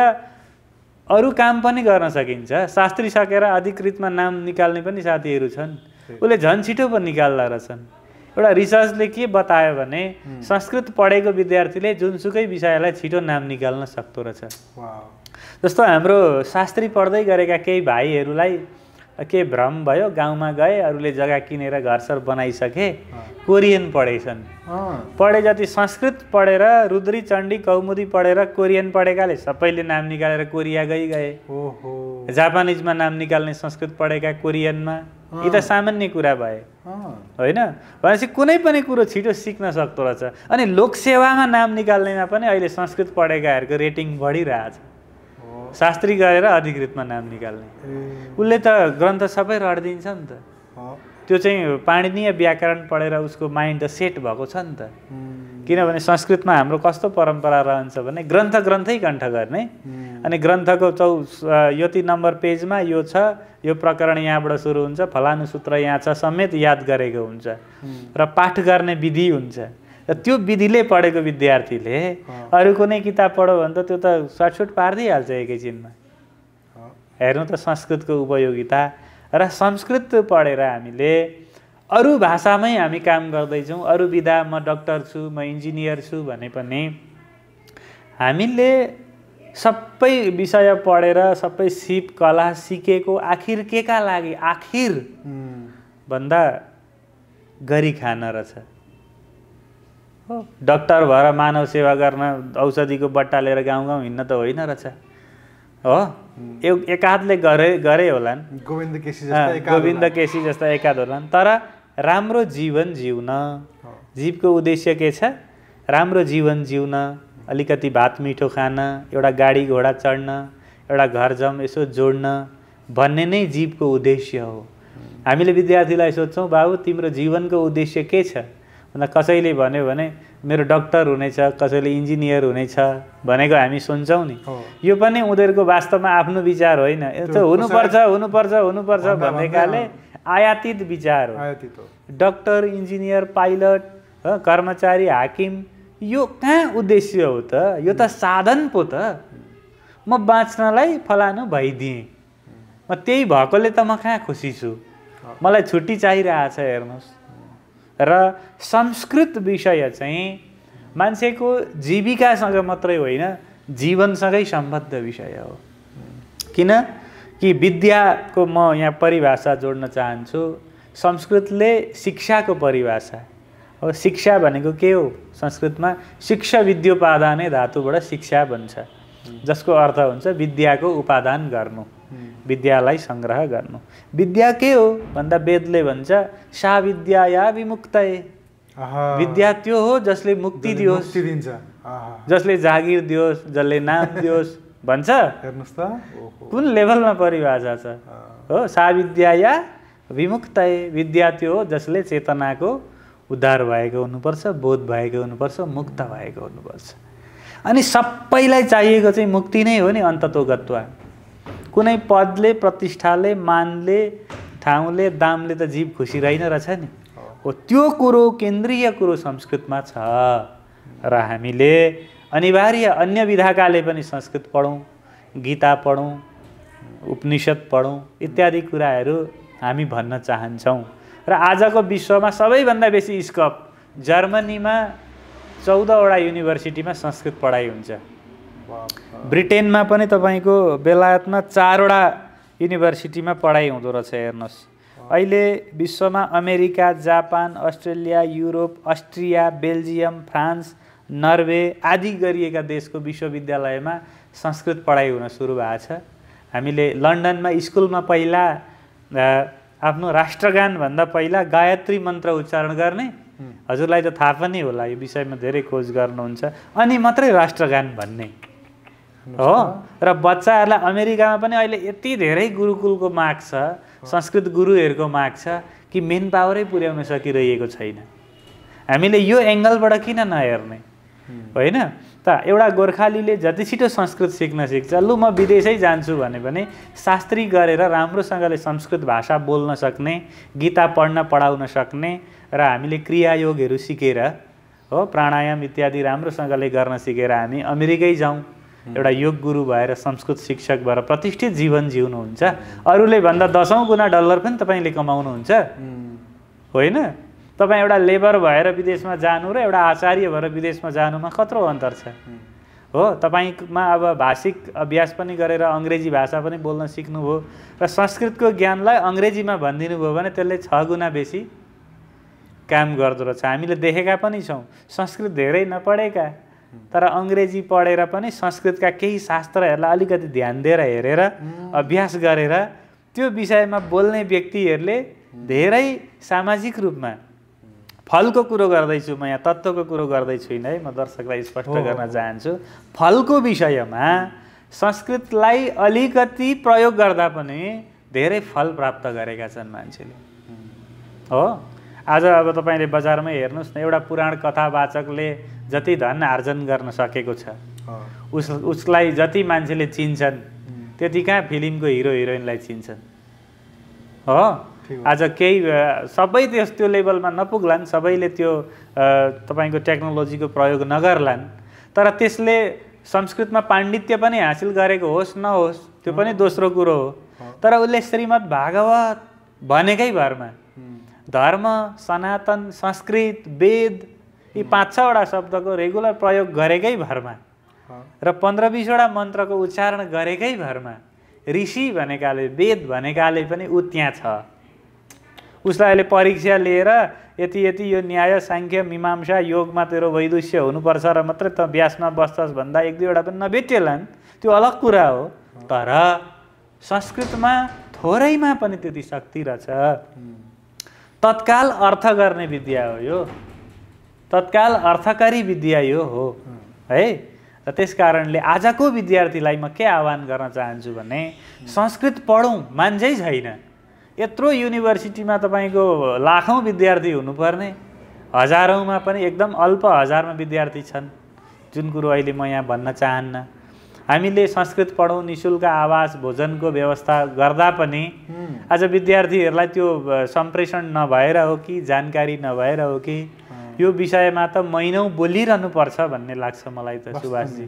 अरू काम पनि गर्न सकिन्छ। शास्त्री सकेर अधिकृतमा नाम निकाल्ने पनि साथीहरू छन्। उसले झन् छिटो पो निकाल्दा रहेछन्। एउटा रिसर्चले के बतायो भने संस्कृत पढेको विद्यार्थीले जुनसुकै विषयलाई छिटो नाम निकाल्न सक्दो रहेछ। जस्तो हाम्रो शास्त्री पढ्दै गरेका केही भाइहरूलाई के भ्रम भयो गाउँमा गए अरूले जग्गा किनेर घरसर बनाइसके कोरियन पढेछन्। पढे जति संस्कृत पढेर रुद्री चण्डी कौमुदी पढेर कोरियन पढेकाले सबैले नाम निकालेर कोरिया गइ गए ओहो। जापानिजमा नाम निकाल्ने संस्कृत पढेका कोरियनमा यी त सामान्य कुरा भए। होइन? भनेपछि कुनै पनि कुरो छिटो सिक्न सक्दो रहेछ। अनि लोकसेवामा नाम निकाल्नेमा पनि अहिले संस्कृत पढेकाहरूको रेटिङ बढिरहेछ। शास्त्री गरेर अधिकृतमा नाम निकाल्ने। उसले त ग्रन्थ सबै रडिदिन्छ नि त। त्यो चाहिँ पाणिनीय व्याकरण पढेर उसको माइन्ड त सेट भएको छ नि त। किनभने संस्कृतमा हाम्रो कस्तो परम्परा रहन्छ भने ग्रन्थ ग्रन्थै कण्ठ गर्ने। अनि ग्रन्थको चौ यति नम्बर पेजमा यो छ यो प्रकरण यहाँबाट सुरु हुन्छ फलानु सूत्र यहाँ छ समेत याद गरेको हुन्छ। र पाठ गर्ने विधि हुन्छ। र त्यो विधिले पढेको विद्यार्थीले। अरू कुनै किताब पढ्यो भने त त्यो त सर्टसुट पारिदिइहाल्छ एकैछिनमा। हेर्नु त संस्कृतको उपयोगिता र संस्कृत पढेर हामीले अरू भाषामै हामी काम गर्दैछौँ। अरू विधा म डक्टर छु म इन्जिनियर छु भने पनि हामीले सबै विषय पढेर सबै सिप कला सिकेको आखिर के का लागि? आखिर भन्दा गरी खान रहेछ। डक्टर भएर मानव सेवा गर्न औषधिको बट्टा लिएर गाउँ गाउँ हिँड्न त होइन रहेछ। हो? एक एकाधले गरे गरे होलान्। गोविन्द केसी गोविन्द। केसी जस्ता एकाध होलान्। तर राम्रो जीवन जिउन। जीवको उद्देश्य के छ? राम्रो जीवन जिउन अलिकति भात मिठो खान एउटा गाडी घोडा चढ्न एउटा घर जम यसो जोड्न भन्ने नै जीवको उद्देश्य हो। हामीले विद्यार्थीलाई सोध्छौँ बाबु तिम्रो जीवनको उद्देश्य के छ? भन्दा कसैले भन्यो भने मेरो डक्टर हुनेछ कसैले इन्जिनियर हुनेछ भनेको हामी सुन्छौँ नि। यो पनि उनीहरूको वास्तवमा आफ्नो विचार होइन। यस्तो हुनुपर्छ हुनुपर्छ हुनुपर्छ भन्नेकाले आयातित विचार हो। डक्टर इन्जिनियर पाइलट कर्मचारी हाकिम यो कहाँ उद्देश्य हो त? यो त साधन पो त। म बाँच्नलाई फलानु भइदिएँ। म त्यही भएकोले त म कहाँ खुसी छु? मलाई छुट्टी चाहिरहेछ हेर्नुहोस्। र संस्कृत विषय चाहिँ मान्छेको जीविकासँग मात्रै होइन जीवनसँगै सम्बद्ध विषय हो। किन? कि विद्याको म यहाँ परिभाषा जोड्न चाहन्छु संस्कृतले शिक्षाको परिभाषा। अब शिक्षा भनेको के हो संस्कृतमा? शिक्षा विद्योपादाने धातुबाट शिक्षा बन्छ जसको अर्थ हुन्छ विद्याको उपादान गर्नु। विद्यालाई सङ्ग्रह गर्नु विद्या के हो भन्दा वेदले भन्छ सा विद्या या विमुक्तए आहा। विद्या त्यो हो जसले मुक्ति दियोस् दिन्छ। जसले जागिर दियोस् जसले नाम दियोस् भन्छ हेर्नुहोस् त कुन लेभलमा परिभाषा छ हो सा विद्या या विमुक्त विद्या त्यो हो जसले चेतनाको उद्धार भएको हुनुपर्छ बोध भएको हुनुपर्छ मुक्त भएको हुनुपर्छ अनि सबैलाई चाहिएको चाहिँ मुक्ति नै हो नि अन्ततोगत्वा कुनै पदले प्रतिष्ठाले मानले ठाउँले दामले त जीव खुसी रहेन रहेछ नि। हो। त्यो कुरो केन्द्रीय कुरो संस्कृतमा छ। र हामीले अनिवार्य अन्य विधाकाले पनि संस्कृत पढौँ गीता पढौँ उपनिषद पढौँ इत्यादि कुराहरू हामी भन्न चाहन्छौँ। र आजको विश्वमा सबैभन्दा बेसी स्कोप जर्मनीमा चौधवटा युनिभर्सिटीमा संस्कृत पढाइ हुन्छ। ब्रिटेनमा पनि तपाईँको बेलायतमा चारवटा युनिभर्सिटीमा पढाइ हुँदो रहेछ हेर्नुहोस्। अहिले विश्वमा America Japan Australia Europe Austria Belgium France Norway आदि गरिएका देशको विश्वविद्यालयमा संस्कृत पढाइ हुन सुरु भएको छ। हामीले लन्डनमा स्कुलमा पहिला आफ्नो राष्ट्रगानभन्दा पहिला गायत्री मन्त्र उच्चारण गर्ने। हजुरलाई त थाहा पनि होला यो विषयमा धेरै खोज गर्नुहुन्छ। अनि मात्रै राष्ट्रगान भन्ने। हो? र बच्चाहरूलाई अमेरिकामा पनि अहिले यति धेरै गुरुकुलको माग छ संस्कृत गुरुहरूको माग छ कि मेन पावरै पुर्याउन सकिरहेको छैन। हामीले यो एङ्गलबाट किन नहेर्ने? होइन? त एउटा गोर्खालीले जति छिटो संस्कृत सिक्न सिक्छ लु म विदेशै जान्छु भने पनि शास्त्री गरेर राम्रोसँगले संस्कृत भाषा बोल्न सक्ने गीता पढ्न पढाउन सक्ने र हामीले क्रियायोगहरू सिकेर हो प्राणायाम इत्यादि राम्रोसँगले गर्न सिकेर हामी अमेरिकै जाउँ। एउटा योग गुरु भएर संस्कृत शिक्षक भएर प्रतिष्ठित जीवन जिउनुहुन्छ। अरूले भन्दा दसौँ गुणा डलर पनि तपाईँले कमाउनुहुन्छ। होइन? तपाईँ एउटा लेबर भएर विदेशमा जानु र एउटा आचार्य भएर विदेशमा जानुमा कत्रो अन्तर छ। हो। तपाईँमा अब भाषिक अभ्यास पनि गरेर अङ्ग्रेजी भाषा पनि बोल्न सिक्नुभयो र संस्कृतको ज्ञानलाई अङ्ग्रेजीमा भनिदिनु भयो भने त्यसले छ गुणा बेसी काम गर्दो रहेछ। हामीले देखेका पनि छौँ संस्कृत धेरै नपढेका। तर अङ्ग्रेजी पढेर पनि संस्कृतका केही शास्त्रहरूलाई अलिकति ध्यान दिएर हेरेर अभ्यास गरेर त्यो विषयमा बोल्ने व्यक्तिहरूले धेरै सामाजिक रूपमा फलको कुरो गर्दैछु म यहाँ तत्त्वको कुरो गर्दै छुइनँ है म दर्शकलाई स्पष्ट गर्न चाहन्छु। फलको विषयमा संस्कृतलाई अलिकति प्रयोग गर्दा पनि धेरै फल प्राप्त गरेका छन् मान्छेले। हो? आज अब तपाईँले बजारमै हेर्नुहोस् न एउटा पुराण कथावाचकले जति धन आर्जन गर्न सकेको छ उस उसलाई जति मान्छेले चिन्छन् त्यति कहाँ फिल्मको हिरो हिरोइनलाई चिन्छन्। हो। आज केही सबै त्यस त्यो लेभलमा नपुग्लान् सबैले त्यो तपाईँको टेक्नोलोजीको प्रयोग नगर्लान् तर त्यसले संस्कृतमा पाण्डित्य पनि हासिल गरेको होस् नहोस् त्यो पनि दोस्रो कुरो हो। तर उसले श्रीमद् भागवत भनेकै भरमा धर्म सनातन संस्कृत वेद यी पाँच छवटा शब्दको रेगुलर प्रयोग गरेकै भरमा। र पन्ध्र बिसवटा मन्त्रको उच्चारण गरेकै भरमा ऋषि भनेकाले वेद भनेकाले पनि ऊ त्यहाँ छ। उसलाई अहिले परीक्षा लिएर यति यति यो न्याय साङ्ख्य मीमांसा योगमा तेरो वैदुष्य हुनुपर्छ र मात्रै त व्यासमा बस्छस् भन्दा एक दुईवटा पनि नभेटिएलान् त्यो अलग कुरा हो। तर संस्कृतमा थोरैमा पनि त्यति शक्ति रहेछ। तत्काल अर्थ गर्ने विद्या हो यो। तत्काल अर्थकारी विद्या यो हो। है? र त्यस कारणले आजको विद्यार्थीलाई म के आह्वान गर्न चाहन्छु भने संस्कृत पढौँ मान्छै छैन। यत्रो युनिभर्सिटीमा तपाईँको लाखौँ विद्यार्थी हुनुपर्ने। हजारौँमा पनि एकदम अल्प हजारमा विद्यार्थी छन्। जुन कुरो अहिले म यहाँ भन्न चाहन्न। हामीले संस्कृत पढौँ नि शुल्क आवास भोजनको व्यवस्था गर्दा पनि आज विद्यार्थीहरूलाई त्यो सम्प्रेषण नभएर हो कि जानकारी नभएर हो कि यो विषयमा त महिनौ बोलिरहनु पर्छ भन्ने लाग्छ मलाई त सुभाषजी।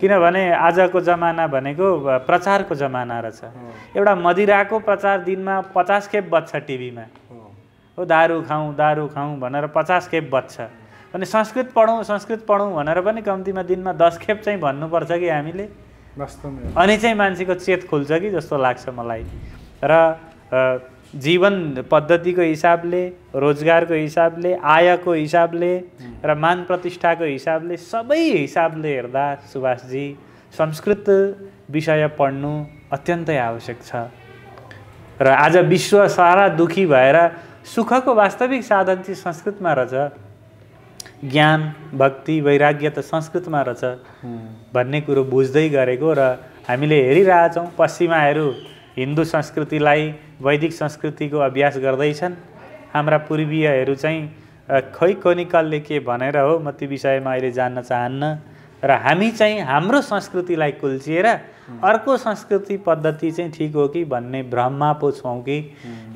किनभने आजको जमाना भनेको प्रचारको जमाना रहेछ। एउटा मदिराको प्रचार दिनमा पचास खेप बज्छ टिभीमा। हो, हो दारू खाउँ दारू खाउँ भनेर पचास खेप बज्छ। अनि संस्कृत पढौँ संस्कृत पढौँ भनेर पनि कम्तीमा दिनमा दस खेप चाहिँ भन्नुपर्छ कि हामीले? अनि चाहिँ मान्छेको चेत खुल्छ कि जस्तो लाग्छ मलाई। र जीवन पद्धतिको हिसाबले रोजगारको हिसाबले आयको हिसाबले र मान प्रतिष्ठाको हिसाबले सबै हिसाबले हेर्दा सुभाषजी संस्कृत विषय पढ्नु अत्यन्तै आवश्यक छ। र आज विश्व सारा दुखी भएर सुखको वास्तविक साधन चाहिँ संस्कृतमा रहेछ। ज्ञान भक्ति वैराग्य त संस्कृतमा रहेछ। भन्ने कुरो बुझ्दै गरेको र हामीले हेरिरहेछौँ पश्चिमाहरू हिन्दू संस्कृतिलाई वैदिक संस्कृतिको अभ्यास गर्दैछन्। हाम्रा पूर्वीयहरू चाहिँ खै कोनिकलले के भनेर हो म त्यो विषयमा अहिले जान्न चाहन्न। र हामी चाहिँ हाम्रो संस्कृतिलाई कुल्चिएर अर्को संस्कृति पद्धति चाहिँ ठिक हो कि भन्ने भ्रममा पो छौँ कि।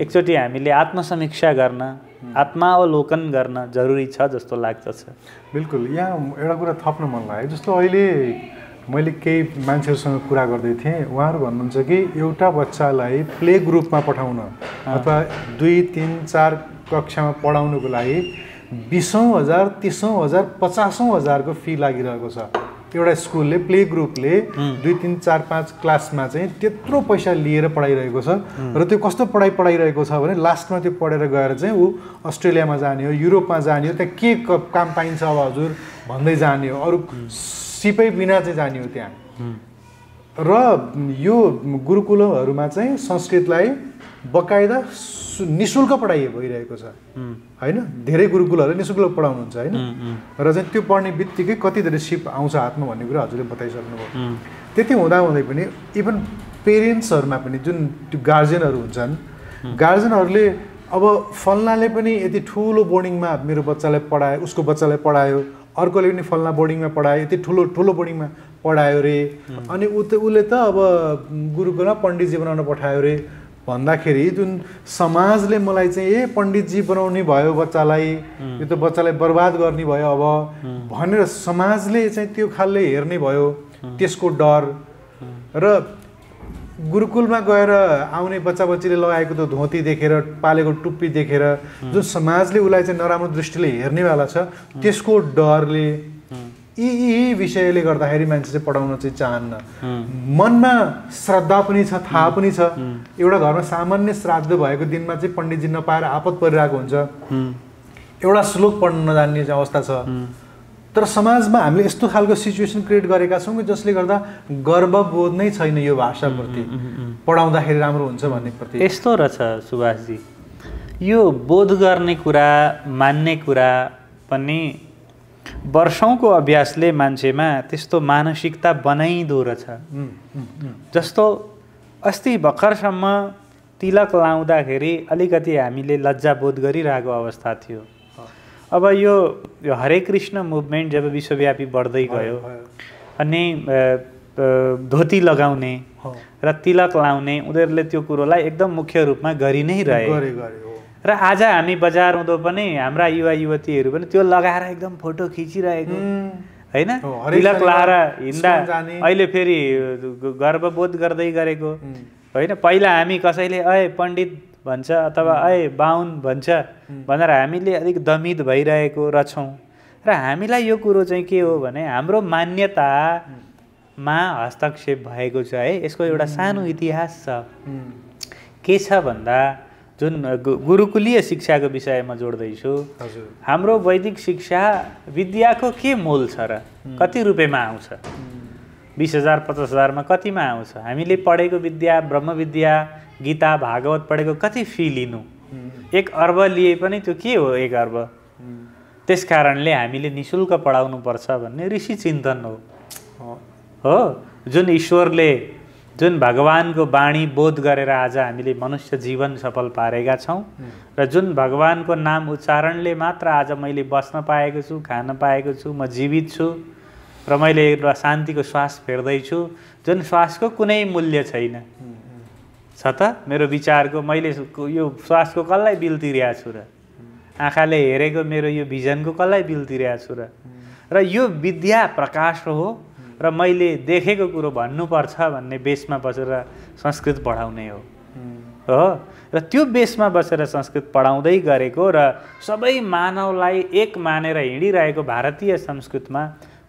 एकचोटि हामीले आत्मसमीक्षा गर्न आत्मावलोकन गर्न जरुरी छ जस्तो लाग्दछ। बिल्कुल यहाँ एउटा कुरा थप्न मन लाग्यो। जस्तो अहिले मैले केही मान्छेहरूसँग कुरा गर्दै थिएँ उहाँहरू भन्नुहुन्छ कि एउटा बच्चालाई प्ले ग्रुपमा पठाउन अथवा दुई तिन चार कक्षामा पढाउनुको लागि बिसौँ हजार तिसौँ हजार पचासौँ हजारको फी लागिरहेको छ। एउटा स्कुलले प्ले ग्रुपले दुई तिन चार पाँच क्लासमा चाहिँ त्यत्रो पैसा लिएर पढाइरहेको छ। र त्यो कस्तो पढाइ पढाइरहेको छ भने लास्टमा त्यो पढेर गएर चाहिँ ऊ अस्ट्रेलियामा जाने हो युरोपमा जाने हो त्यहाँ के क- काम पाइन्छ अब हजुर भन्दै जाने हो अरू सिपै बिना चाहिँ जाने हो त्यहाँ। र यो गुरुकुलहरूमा चाहिँ संस्कृतलाई बकाइदा सु- निशुल्क पढाइ भइरहेको छ। होइन? धेरै गुरुकुलहरूले निशुल्क पढाउनुहुन्छ होइन? र चाहिँ त्यो पढ्ने बित्तिकै कति धेरै सिप आउँछ हातमा भन्ने कुरा हजुरले बताइसक्नुभयो। त्यति हुँदा हुँदै पनि इभन पेरेन्ट्सहरूमा पनि जुन त्यो गार्जेनहरू हुन्छन् गार्जेनहरूले अब फल्नाले पनि यति ठुलो बोर्डिङमा मेरो बच्चालाई पढायो उसको बच्चालाई पढायो अर्कोले पनि फल्ना बोर्डिङमा पढायो यति ठुलो ठुलो बोर्डिङमा पढायो रे। अनि उ त उसले त अब गुरुकुलमा पण्डितजी बनाउन पठायो रे। भन्दाखेरि जुन समाजले मलाई चाहिँ ए पण्डितजी बनाउने भयो बच्चालाई यो त बच्चालाई बर्बाद गर्ने भयो अब। भनेर समाजले चाहिँ त्यो खालले हेर्ने भयो त्यसको डर। र गुरुकुलमा गएर आउने बच्चा बच्चीले लगाएको त्यो धोती देखेर पालेको टुप्पी देखेर जुन समाजले उसलाई चाहिँ नराम्रो दृष्टिले हेर्नेवाला छ त्यसको डरले यी यी विषयले गर्दाखेरि मान्छे चाहिँ पढाउन चाहिँ चाहन्न। मनमा श्रद्धा पनि छ थाहा पनि छ। एउटा घरमा सामान्य श्राद्ध भएको दिनमा चाहिँ पण्डितजी नपाएर आपत परिरहेको हुन्छ। एउटा श्लोक पढ्न नजान्ने अवस्था छ। तर समाजमा हामीले यस्तो खालको सिचुएसन क्रिएट गरेका छौँ कि जसले गर्दा गर्वबोध नै छैन यो भाषाप्रति। पढाउँदाखेरि राम्रो हुन्छ भन्ने प्रति। यस्तो रहेछ सुभाषजी। यो बोध गर्ने कुरा मान्ने कुरा पनि वर्षौँको अभ्यासले मान्छेमा त्यस्तो मानसिकता बनाइदो रहेछ। जस्तो अस्ति भर्खरसम्म तिलक लाउँदाखेरि अलिकति हामीले लज्जाबोध गरिरहेको अवस्था थियो। अब यो यो हरे कृष्ण मुभमेन्ट जब विश्वव्यापी बढ्दै गयो अनि धोती लगाउने र तिलक लाउने उनीहरूले त्यो कुरोलाई एकदम मुख्य रूपमा गरि नै रहे। र आज हामी बजार हुँदो पनि हाम्रा युवा युवतीहरू पनि त्यो लगाएर एकदम फोटो खिचिरहेको होइन? तिलक लाएर हिँड्दा। अहिले फेरि गर्वबोध गर्दै गरेको होइन? पहिला हामी कसैले अय पण्डित भन्छ अथवा अय बाहुन भन्छ भनेर हामीले अलिक दमित भइरहेको रहेछौँ र हामीलाई यो कुरो चाहिँ के हो भने हाम्रो मान्यतामा हस्तक्षेप भएको छ है? यसको एउटा सानो इतिहास छ। के छ भन्दा जुन गुरुकुलीय शिक्षाको विषयमा जोड्दैछु हजुर। हाम्रो वैदिक शिक्षा विद्याको के मोल छ र? कति रुपियाँमा आउँछ? बिस हजार पचास हजारमा कतिमा आउँछ? हामीले पढेको विद्या ब्रह्मविद्या गीता भागवत पढेको कति फी लिनु? एक अर्ब लिए पनि त्यो के हो एक अर्ब? त्यस कारणले हामीले नि शुल्क पढाउनुपर्छ भन्ने ऋषि चिन्तन हो, हो। जुन ईश्वरले जुन भगवान्को बाणी बोध गरेर आज हामीले मनुष्य जीवन सफल पारेका छौँ र जुन भगवान्को नाम उच्चारणले मात्र आज मैले बस्न पाएको छु खान पाएको छु म जीवित छु र मैले एउटा शान्तिको श्वास फेर्दैछु जुन श्वासको कुनै मूल्य छैन। छ त? मेरो विचारको मैले यो श्वासको कसलाई बिल तिरेको छु र? आँखाले हेरेको मेरो यो भिजनको कसलाई बिल तिरेको छु र? र यो विद्या प्रकाश हो र मैले देखेको कुरो भन्नुपर्छ भन्ने बेसमा बसेर संस्कृत पढाउने हो। हो? र त्यो बेसमा बसेर संस्कृत पढाउँदै गरेको र सबै मानवलाई एक मानेर हिँडिरहेको भारतीय संस्कृतमा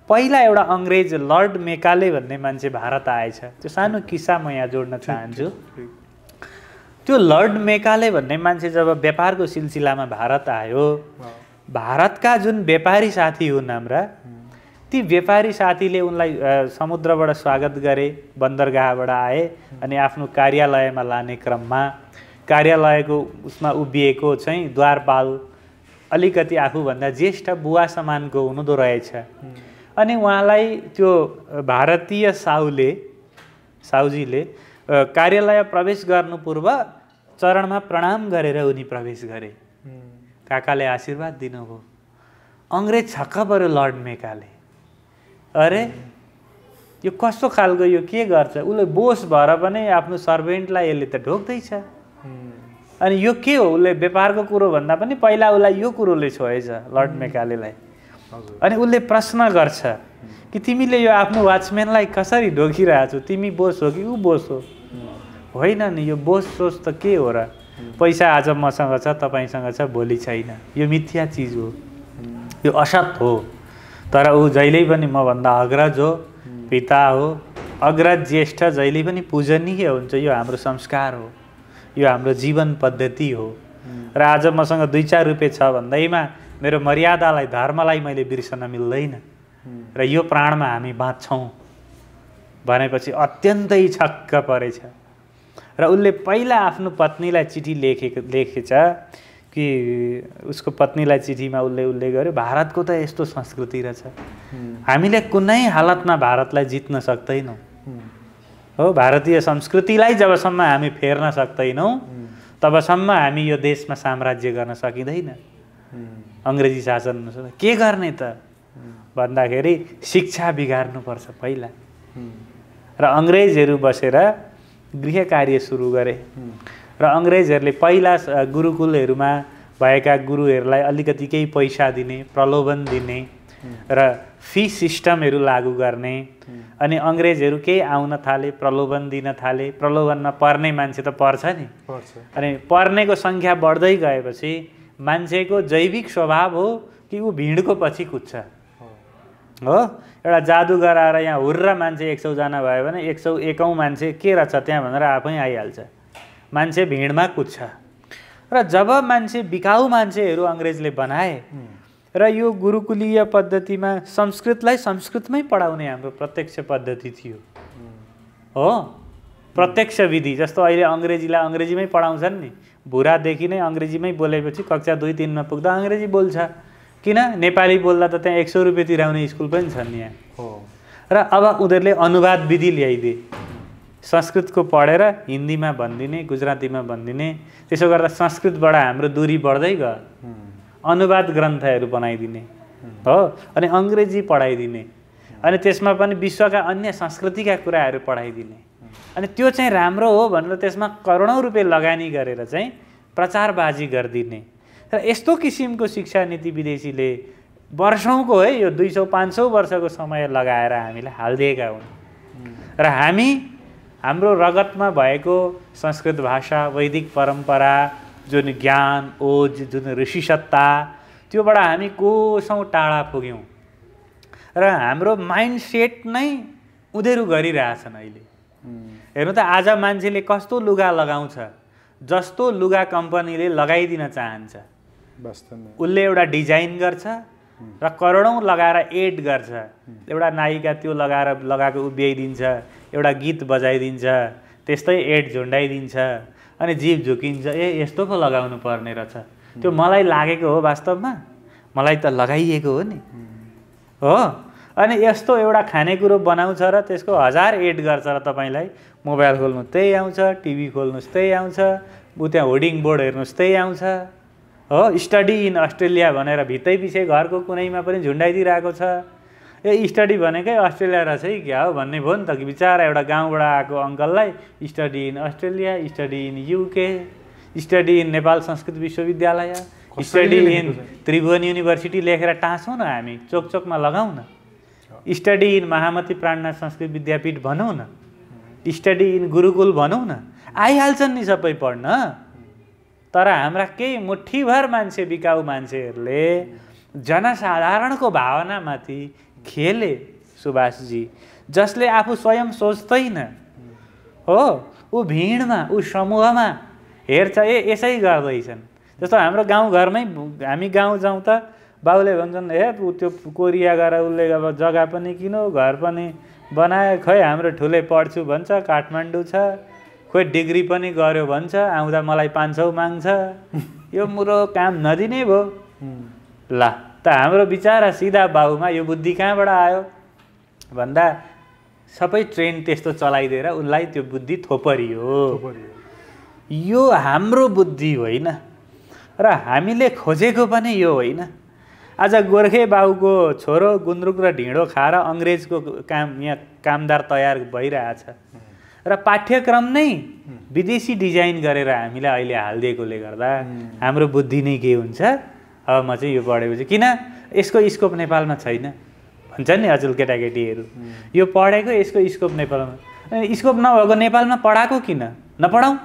पहिला एउटा अङ्ग्रेज लर्ड मेकाले भन्ने मान्छे भारत आएछ। त्यो सानो किस्सा म यहाँ जोड्न चाहन्छु। त्यो लर्ड मेकाले भन्ने मान्छे जब व्यापारको सिलसिलामा भारत आयो भारतका जुन व्यापारी साथी हुन् हाम्रा ती व्यापारी साथीले उनलाई समुद्रबाट स्वागत गरे बन्दरगाहबाट आए अनि आफ्नो कार्यालयमा लाने क्रममा कार्यालयको उसमा उभिएको चाहिँ द्वारपाल अलिकति आफूभन्दा ज्येष्ठ बुवा समानको हुनुहुँदो रहेछ। अनि उहाँलाई त्यो भारतीय साउले साउजीले अ, कार्यालय प्रवेश गर्नु पूर्व चरणमा प्रणाम गरेर उनी प्रवेश गरे। काकाले आशीर्वाद दिनुभयो। अङ्ग्रेज छक्क पऱ्यो लर्ड मेकाले। अरे यो कस्तो खालको यो के गर्छ? उसले बोस भएर पनि आफ्नो सर्भेन्टलाई यसले त ढोक्दैछ अनि यो के हो? उसले व्यापारको कुरो भन्दा पनि पहिला उसलाई यो कुरोले छोएछ लर्ड मेकालेलाई। अनि उसले प्रश्न गर्छ कि तिमीले यो आफ्नो वाचम्यानलाई कसरी ढोकिरहेछौ? तिमी बोस हो कि ऊ बोस हो? होइन नि यो बोस सोच त के हो र? पैसा आज मसँग छ तपाईँसँग छ भोलि छैन। यो मिथ्या चिज हो। यो असत हो। तर ऊ जहिल्यै पनि मभन्दा अग्रज हो पिता हो अग्रज ज्येष्ठ जहिले पनि पूजनीय हुन्छ यो हाम्रो संस्कार हो यो हाम्रो जीवन पद्धति हो। र आज मसँग दुई चार रुपियाँ छ भन्दैमा मेरो मर्यादालाई धर्मलाई मैले बिर्सन मिल्दैन। र यो प्राणमा हामी बाँच्छौँ। भनेपछि अत्यन्तै छक्क परेछ। र उसले पहिला आफ्नो पत्नीलाई चिठी लेखेको लेखेछ कि उसको पत्नीलाई चिठीमा उसले उल्लेख गर्यो। भारतको त यस्तो संस्कृति रहेछ। हामीले कुनै हालतमा भारतलाई जित्न सक्दैनौँ। हो। भारतीय संस्कृतिलाई जबसम्म हामी फेर्न सक्दैनौँ तबसम्म हामी यो देशमा साम्राज्य गर्न सकिँदैन। अङ्ग्रेजी शासन के गर्ने त? भन्दाखेरि शिक्षा बिगार्नुपर्छ पहिला। र अङ्ग्रेजहरू बसेर गृह कार्य सुरु गरे। र अङ्ग्रेजहरूले पहिला गुरुकुलहरूमा भएका गुरुहरूलाई अलिकति केही पैसा दिने प्रलोभन दिने र फी सिस्टमहरू लागू गर्ने अनि अङ्ग्रेजहरू केही आउन थाले प्रलोभन दिन थाले प्रलोभनमा पर्ने मान्छे त पर्छ नि। पर्छ। अनि पर्नेको सङ्ख्या बढ्दै गएपछि मान्छेको जैविक स्वभाव हो कि ऊ भिडको पछि कुद्छ। हो? एउटा जादुगर आएर यहाँ हुर्र मान्छे एक सौजना भयो भने एक सौ एकौँ मान्छे के रहेछ त्यहाँ भनेर आफै आइहाल्छ। मान्छे भिडमा कुद्छ। र जब मान्छे बिकाउ मान्छेहरू अङ्ग्रेजले बनाए र यो गुरुकुलीय पद्धतिमा संस्कृतलाई संस्कृतमै पढाउने हाम्रो प्रत्यक्ष पद्धति थियो। हो। प्रत्यक्ष विधि जस्तो अहिले अङ्ग्रेजीलाई अङ्ग्रेजीमै पढाउँछन् नि। भुरादेखि नै अङ्ग्रेजीमै बोलेपछि कक्षा दुई तिनमा पुग्दा अङ्ग्रेजी बोल्छ। किन? नेपाली बोल्दा त त्यहाँ एक सौ रुपियाँ तिराउने स्कुल पनि छन् यहाँ। हो। र अब उनीहरूले अनुवाद विधि ल्याइदिए। संस्कृतको पढेर हिन्दीमा भनिदिने गुजरातीमा भनिदिने त्यसो गर्दा संस्कृतबाट हाम्रो दूरी बढ्दै गयो। अनुवाद ग्रन्थहरू बनाइदिने हो। अनि अङ्ग्रेजी पढाइदिने अनि त्यसमा पनि विश्वका अन्य संस्कृतिका कुराहरू पढाइदिने। अनि त्यो चाहिँ राम्रो हो भनेर त्यसमा करोडौँ रुपियाँ लगानी गरेर चाहिँ प्रचारबाजी गरिदिने। र यस्तो किसिमको शिक्षा नीति विदेशीले वर्षौँको है यो दुई सौ पाँच सौ वर्षको समय लगाएर हामीलाई हालिदिएका हुन्। र हामी हाम्रो रगतमा भएको संस्कृत भाषा वैदिक परम्परा जुन ज्ञान ओज जुन ऋषिसत्ता त्योबाट हामी कोसौँ टाढा पुग्यौँ। र हाम्रो माइन्ड सेट नै उनीहरू गरिरहेछन् अहिले। हेर्नु त आज मान्छेले कस्तो लुगा लगाउँछ जस्तो लुगा कम्पनीले लगाइदिन चाहन्छ। उसले एउटा डिजाइन गर्छ र करोडौँ लगाएर एड गर्छ। एउटा नायिका त्यो लगाएर लगाएको उभ्याइदिन्छ एउटा गीत बजाइदिन्छ त्यस्तै एड झुन्डाइदिन्छ अनि जिभ झुकिन्छ। ए यस्तो पो लगाउनु पर्ने रहेछ। त्यो मलाई लागेको हो वास्तवमा। मलाई त लगाइएको हो नि। हो? अनि यस्तो एउटा खानेकुरो बनाउँछ र त्यसको हजार एड गर्छ र तपाईँलाई। मोबाइल खोल्नु त्यही आउँछ टिभी खोल्नुहोस् त्यही आउँछ ऊ त्यहाँ होर्डिङ बोर्ड हेर्नुहोस् त्यही आउँछ। हो? स्टडी इन अस्ट्रेलिया भनेर भित्तै पछि घरको कुनैमा पनि झुन्डाइदिइरहेको छ। ए स्टडी भनेकै अस्ट्रेलिया रहेछ है क्या हो? भन्ने भयो नि त कि बिचरा एउटा गाउँबाट आएको अङ्कललाई study in Australia study in UK study in Nepal Sanskrit Vishwavidyalaya study in. Tribhuvan university लेखेर टाँसौँ न हामी चोक चोकमा लगाउँ न। स्टडी इन महामती प्राणनाथ संस्कृत विद्यापीठ भनौँ न। स्टडी इन गुरुकुल भनौँ न। आइहाल्छन् नि सबै पढ्न। तर हाम्रा केही मुठीभर मान्छे बिकाउ मान्छेहरूले जनसाधारणको भावनामाथि खेले सुभाषजी। जसले आफू स्वयं सोच्दैन हो ऊ भिडमा ऊ समूहमा हेर्छ ए यसै गर्दैछन्। जस्तो हाम्रो गाउँघरमै हामी गाउँ जाउँ त बाउले भन्छन् हे ऊ त्यो कोरिया गएर उसले अब जग्गा पनि किन घर पनि बनायो खै हाम्रो ठुलै पढ्छु भन्छ काठमाडौँ छ खोइ डिग्री पनि गर्यो भन्छ आउँदा मलाई पाँच सौ माग्छ। यो मुरो काम नदिने भयो। ल। त हाम्रो विचार सिधा बाउमा यो बुद्धि कहाँबाट आयो भन्दा सबै ट्रेन त्यस्तो चलाइदिएर उनलाई त्यो बुद्धि थोपरियो यो हाम्रो बुद्धि होइन र हामीले खोजेको पनि यो होइन आज गोर्खे बाउको छोरो गुन्द्रुक र ढिँडो खाएर अङ्ग्रेजको काम यहाँ कामदार तयार भइरहेछ र पाठ्यक्रम नै विदेशी डिजाइन गरेर हामीलाई अहिले हालिदिएकोले गर्दा हाम्रो बुद्धि नै के हुन्छ अब म चाहिँ यो पढेपछि किन यसको स्कोप नेपालमा छैन? भन्छन् नि अचेल केटाकेटीहरू। यो पढेको यसको स्कोप नेपालमा। स्कोप नभएको नेपालमा पढाएको किन? नपढाउँ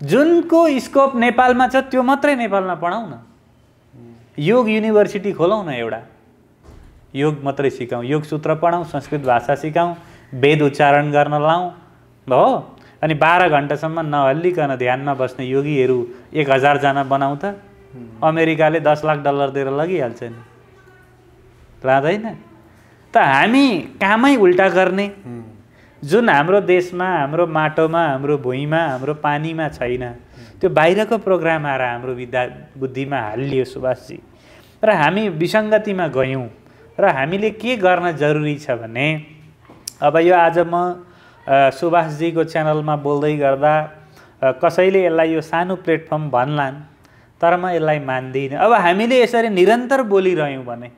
जुनको स्कोप नेपालमा छ त्यो मात्रै नेपालमा पढाउँ न। योग युनिभर्सिटी खोलौँ न एउटा। योग मात्रै सिकाउँ योग सूत्र पढाउँ संस्कृत भाषा सिकाउँ वेद उच्चारण गर्न लाउँ हो? अनि बाह्र घन्टासम्म नहल्लिकन ध्यानमा बस्ने योगीहरू एक हजारजना बनाउँ त। अमेरिकाले दस लाख डलर दिएर लगिहाल्छ नि। लाँदैन त हामी कामै उल्टा गर्ने। जुन हाम्रो देशमा हाम्रो माटोमा हाम्रो भुइँमा हाम्रो पानीमा छैन त्यो बाहिरको प्रोग्राम आएर हाम्रो विद्या बुद्धिमा हालियो सुभाषजी। र हामी विसङ्गतिमा गयौँ। र हामीले के गर्न जरुरी छ भने अब यो आज म सुभाषजीको च्यानलमा बोल्दै गर्दा कसैले यसलाई यो सानो प्लेटफर्म भन्लान्। तर म यसलाई मान्दिनँ। अब हामीले यसरी निरन्तर बोलिरह्यौँ भने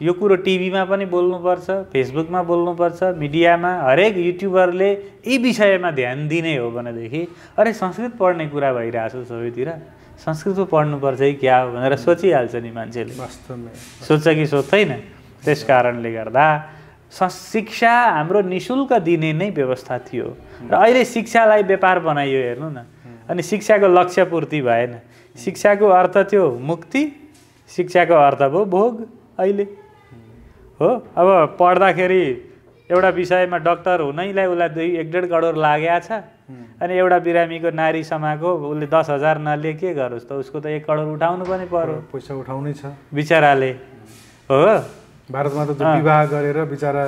यो कुरो टिभीमा पनि बोल्नुपर्छ फेसबुकमा बोल्नुपर्छ मिडियामा हरेक युट्युबरले यी विषयमा ध्यान दिने हो भनेदेखि अरे संस्कृत पढ्ने कुरा भइरहेको छ सबैतिर संस्कृत पो पढ्नुपर्छ है क्या हो भनेर सोचिहाल्छ नि मान्छेले। सोध्छ कि सोध्दैन? त्यस कारणले गर्दा शिक्षा हाम्रो नि शुल्क दिने नै व्यवस्था थियो। र अहिले शिक्षालाई व्यापार बनाइयो हेर्नु न। अनि शिक्षाको लक्ष्य पूर्ति भएन। शिक्षाको अर्थ थियो मुक्ति शिक्षाको अर्थ भयो भोग अहिले। हो अब पढ्दाखेरि एउटा विषयमा डक्टर हुनैलाई उसलाई दुई एक डेढ करोड लागेको छ। अनि एउटा बिरामीको नारी समाको उसले दस हजार नलिए के गरोस् त? उसको त एक करोड उठाउनु पनि पर्यो। पैसा उठाउनै छ। बिचराले। हो। भारतमा त त्यो विवाह गरेर बिचरा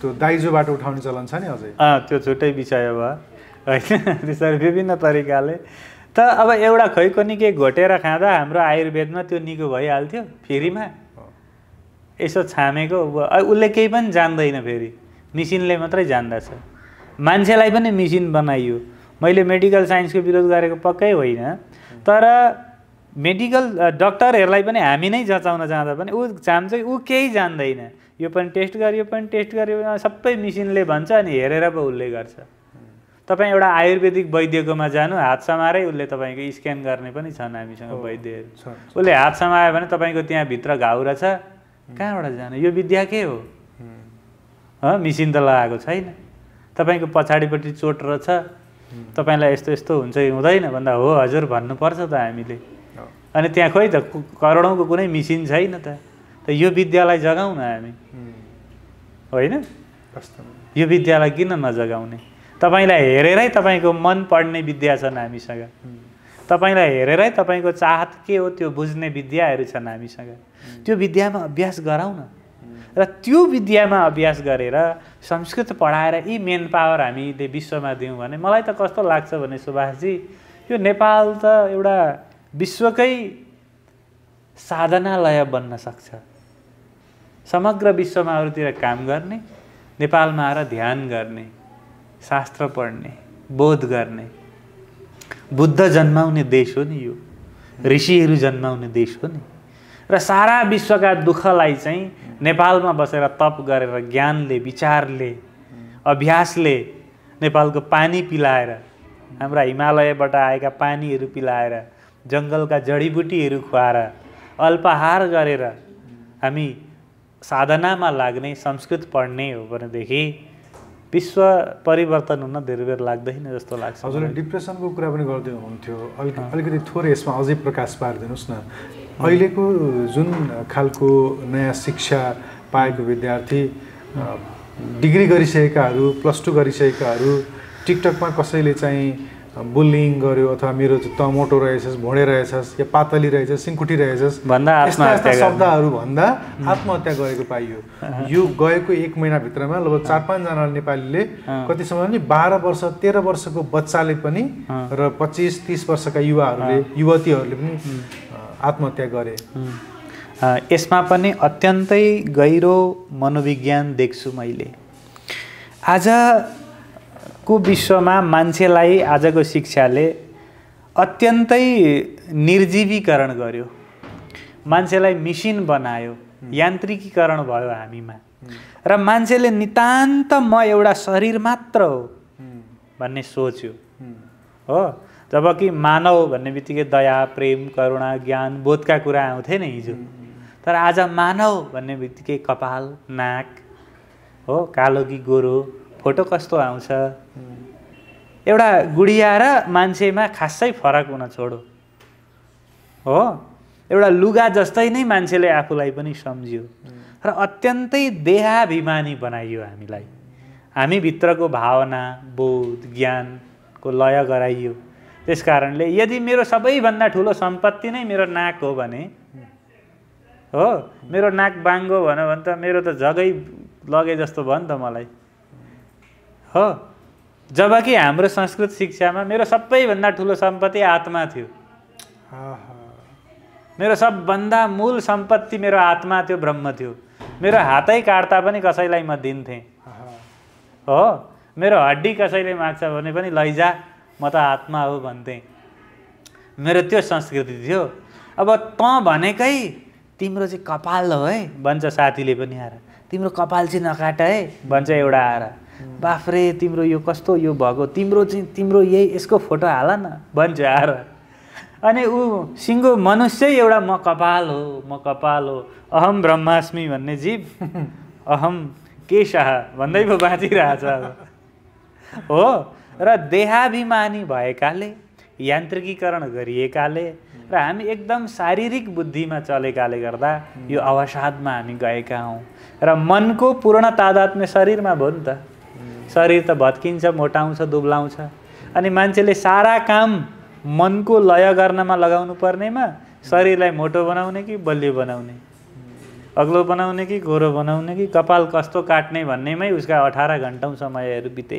त्यो दाइजोबाट उठाउने चलन छ नि अझै। अँ त्यो छुट्टै विषय भयो। होइन? त्यसरी विभिन्न तरिकाले। त अब एउटा खैकोनी के घोटेर खाँदा हाम्रो आयुर्वेदमा त्यो निको भइहाल्थ्यो फ्रीमा। यसो छामेको उसले केही पनि जान्दैन फेरि। मिसिनले मात्रै जान्दछ। मान्छेलाई पनि मिसिन बनाइयो। मैले मेडिकल साइन्सको विरोध गरेको पक्कै होइन। तर मेडिकल डक्टरहरूलाई पनि हामी नै जचाउन जाँदा पनि ऊ चाहन्छ ऊ केही जान्दैन। यो पनि टेस्ट गर्यो पनि टेस्ट गर्यो सबै मिसिनले भन्छ अनि हेरेर पो उसले गर्छ। तपाईँ एउटा आयुर्वेदिक वैद्यकोमा जानु हात समारै उसले तपाईँको स्क्यान गर्ने पनि छन् हामीसँग वैद्यहरू। उसले हात समायो भने तपाईँको त्यहाँभित्र घाउ रहेछ कहाँबाट जानु? यो विद्या के हो? मिसिन त लगाएको छैन। तपाईँको पछाडिपट्टि चोट रहेछ तपाईँलाई यस्तो यस्तो हुन्छ कि हुँदैन भन्दा हो हजुर भन्नुपर्छ त हामीले। अनि त्यहाँ खोइ त करोडौँको कुनै मिसिन छैन त। त यो विद्यालाई जगाउँ न हामी होइन? यो विद्यालाई किन नजगाउने? तपाईँलाई हेरेरै तपाईँको मन पढ्ने विद्या छन् हामीसँग। तपाईँलाई हेरेरै तपाईँको चाहत के हो त्यो बुझ्ने विद्याहरू छन् हामीसँग। त्यो विद्यामा अभ्यास गराउँ न। र त्यो विद्यामा अभ्यास गरेर संस्कृत पढाएर यी मेन पावर हामीले विश्वमा दियौँ भने मलाई त कस्तो लाग्छ भने सुभाषजी यो नेपाल त एउटा विश्वकै साधनालय बन्न सक्छ। समग्र विश्वमा अरूतिर काम गर्ने नेपालमा आएर ध्यान गर्ने। शास्त्र पढ्ने बोध गर्ने। बुद्ध जन्माउने देश हो नि यो। ऋषिहरू जन्माउने देश हो नि। र सारा विश्वका दुःखलाई चाहिँ नेपालमा बसेर तप गरेर ज्ञानले विचारले अभ्यासले नेपालको पानी पिलाएर हाम्रा हिमालयबाट आएका पानीहरू पिलाएर जङ्गलका जडीबुटीहरू खुवाएर अल्पाहार गरेर हामी साधनामा लाग्ने संस्कृत पढ्ने हो भनेदेखि विश्व परिवर्तन हुन धेरै बेर लाग्दैन जस्तो लाग्छ मलाई। डिप्रेसनको कुरा पनि गर्दै हुनुहुन्थ्यो। अलिक अलिकति थोरै यसमा अझै प्रकाश पारिदिनुहोस् न। अहिलेको जुन खालको नयाँ शिक्षा पाएको विद्यार्थी डिग्री गरिसकेकाहरू प्लस टू गरिसकेकाहरू टिकटकमा कसैले चाहिँ बुलिङ गर्यो अथवा मेरो चाहिँ त मोटो रहेछस् भोडे रहेछस् या पातली रहेछस् सिङ्कुटी रहेछस् भन्दा यस्ता आत्महत्या यस्ता। शब्दहरू भन्दा आत्महत्या गरेको पाइयो। यो गएको एक महिनाभित्रमा लगभग चार पाँचजना नेपालीले कति समय भने बाह्र वर्ष तेह्र वर्षको बच्चाले पनि र पच्चिस तिस वर्षका युवाहरूले युवतीहरूले पनि आत्महत्या गरे। यसमा पनि अत्यन्तै गहिरो मनोविज्ञान देख्छु मैले। आजको विश्वमा मान्छेलाई आजको शिक्षाले अत्यन्तै निर्जीवीकरण गर्यो। मान्छेलाई मिसिन बनायो यान्त्रिकीकरण भयो हामीमा। र मान्छेले नितान्त म एउटा शरीर मात्र हो भन्ने सोच्यो। हो। जबकि मानव भन्ने बित्तिकै दया प्रेम करुणा ज्ञान बोधका कुरा आउँथे नि हिजो। तर आज मानव भन्ने बित्तिकै कपाल नाक हो कालो कि गोरो फोटो कस्तो आउँछ? एउटा गुडिया र मान्छेमा खासै फरक हुन छोडो। हो? एउटा लुगा जस्तै नै मान्छेले आफूलाई पनि सम्झ्यो। र अत्यन्तै देहाभिमानी बनाइयो हामीलाई। हामीभित्रको भावना बोध ज्ञानको लय गराइयो। त्यस कारणले यदि मेरो सबैभन्दा ठुलो सम्पत्ति नै मेरो नाक हो भने हो? मेरो नाक बाङ्गो भन्यो भने त मेरो त जगै लगे जस्तो भयो नि त मलाई। हो। जबकि हाम्रो संस्कृत शिक्षामा मेरो सबैभन्दा ठुलो सम्पत्ति आत्मा थियो। मेरो सबभन्दा मूल सम्पत्ति मेरो आत्मा थियो ब्रह्म थियो। मेरो हातै काट्दा पनि कसैलाई म दिन्थेँ। हो मेरो हड्डी कसैले माग्छ भने पनि लैजा म त आत्मा हो भन्थेँ। मेरो त्यो संस्कृति थियो। अब तँ भनेकै तिम्रो चाहिँ कपाल हो है भन्छ साथीले पनि आएर। तिम्रो कपाल चाहिँ नकाट है भन्छ एउटा आएर बाफ्रे तिम्रो यो कस्तो यो भएको? तिम्रो चाहिँ तिम्रो यही यसको फोटो हाल न। भन्छ आएर अनि ऊ सिङ्गो मनुष्य एउटा म कपाल हो म कपाल हो। अहम ब्रह्मास्मि भन्ने जीव। [LAUGHS] अहम केशाह भन्दै पो बाँचिरहेछ। हो र देहाभिमानी भएकाले यान्त्रिकीकरण गरिएकाले र हामी एकदम शारीरिक बुद्धिमा चलेकाले गर्दा यो अवसादमा हामी गएका हौँ। र मनको पूर्ण तादात्म्य शरीरमा भयो नि त। शरीर त भत्किन्छ मोटाउँछ दुब्लाउँछ। अनि मान्छेले सारा काम मनको लय गर्नमा लगाउनु पर्नेमा शरीरलाई मोटो बनाउने कि बलियो बनाउने? अग्लो बनाउने कि गोरो बनाउने कि कपाल कस्तो काट्ने भन्नेमै उसका अठार घन्टौँ समयहरू बिते।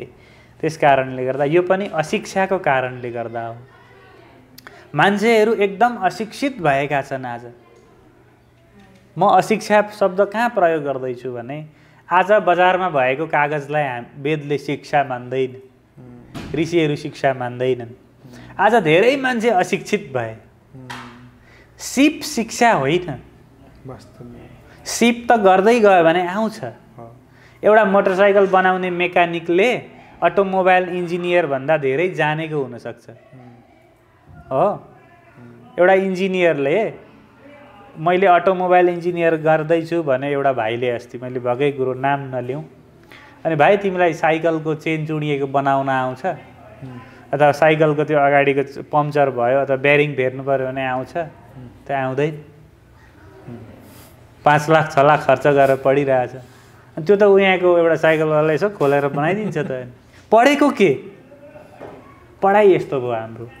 त्यस कारणले गर्दा यो पनि अशिक्षाको कारणले गर्दा हो। मान्छेहरू एकदम अशिक्षित भएका छन् आज। म अशिक्षा शब्द कहाँ प्रयोग गर्दैछु भने आज बजारमा भएको कागजलाई वेदले शिक्षा मान्दैन। ऋषिहरू शिक्षा मान्दैनन्। आज धेरै मान्छे अशिक्षित भए। सिप शिक्षा होइन। सिप त गर्दै गयो भने आउँछ। एउटा मोटरसाइकल बनाउने मेकानिकले अटोमोबाइल इन्जिनियर भन्दा धेरै जानेको हुनसक्छ। हो। एउटा इन्जिनियरले मैले अटोमोबाइल इन्जिनियर गर्दैछु भने एउटा भाइले अस्ति मैले भएकै कुरो नाम नलिउँ। अनि भाइ तिमीलाई साइकलको चेन चुडिएको बनाउन आउँछ। अथवा साइकलको त्यो अगाडिको पङ्चर भयो अथवा ब्यारिङ फेर्नु पऱ्यो भने आउँछ। त्यो आउँदैन पाँच लाख छ लाख खर्च गरेर पढिरहेछ। अनि त्यो त ऊ यहाँको एउटा साइकलवाला यसो खोलेर बनाइदिन्छ त। पढेको के? पढाइ यस्तो भयो हाम्रो।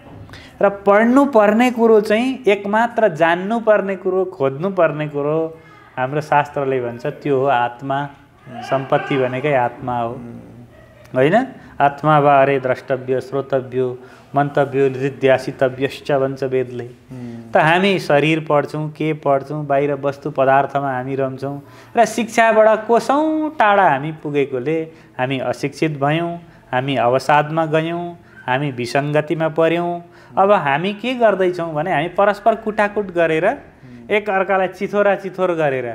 र पढ्नु पर्ने कुरो चाहिँ एकमात्र जान्नु पर्ने कुरो खोज्नु पर्ने कुरो हाम्रो शास्त्रले भन्छ त्यो हो आत्मा सम्पत्ति भनेकै आत्मा हो। होइन? आत्मा वा अरे द्रष्टव्य श्रोतव्यो मन्तव्यो निधिध्यासितव्यश्च भन्छ वेदले। त हामी शरीर पढ्छौँ के पढ्छौँ बाहिर वस्तु पदार्थमा हामी रम्छौँ र शिक्षाबाट कोसौँ टाढा हामी पुगेकोले हामी अशिक्षित भयौँ हामी अवसादमा गयौँ हामी विसङ्गतिमा पऱ्यौँ अब हामी के गर्दैछौँ भने हामी परस्पर कुटाकुट गरेर एक अर्कालाई चिथोरा चिथोर गरेर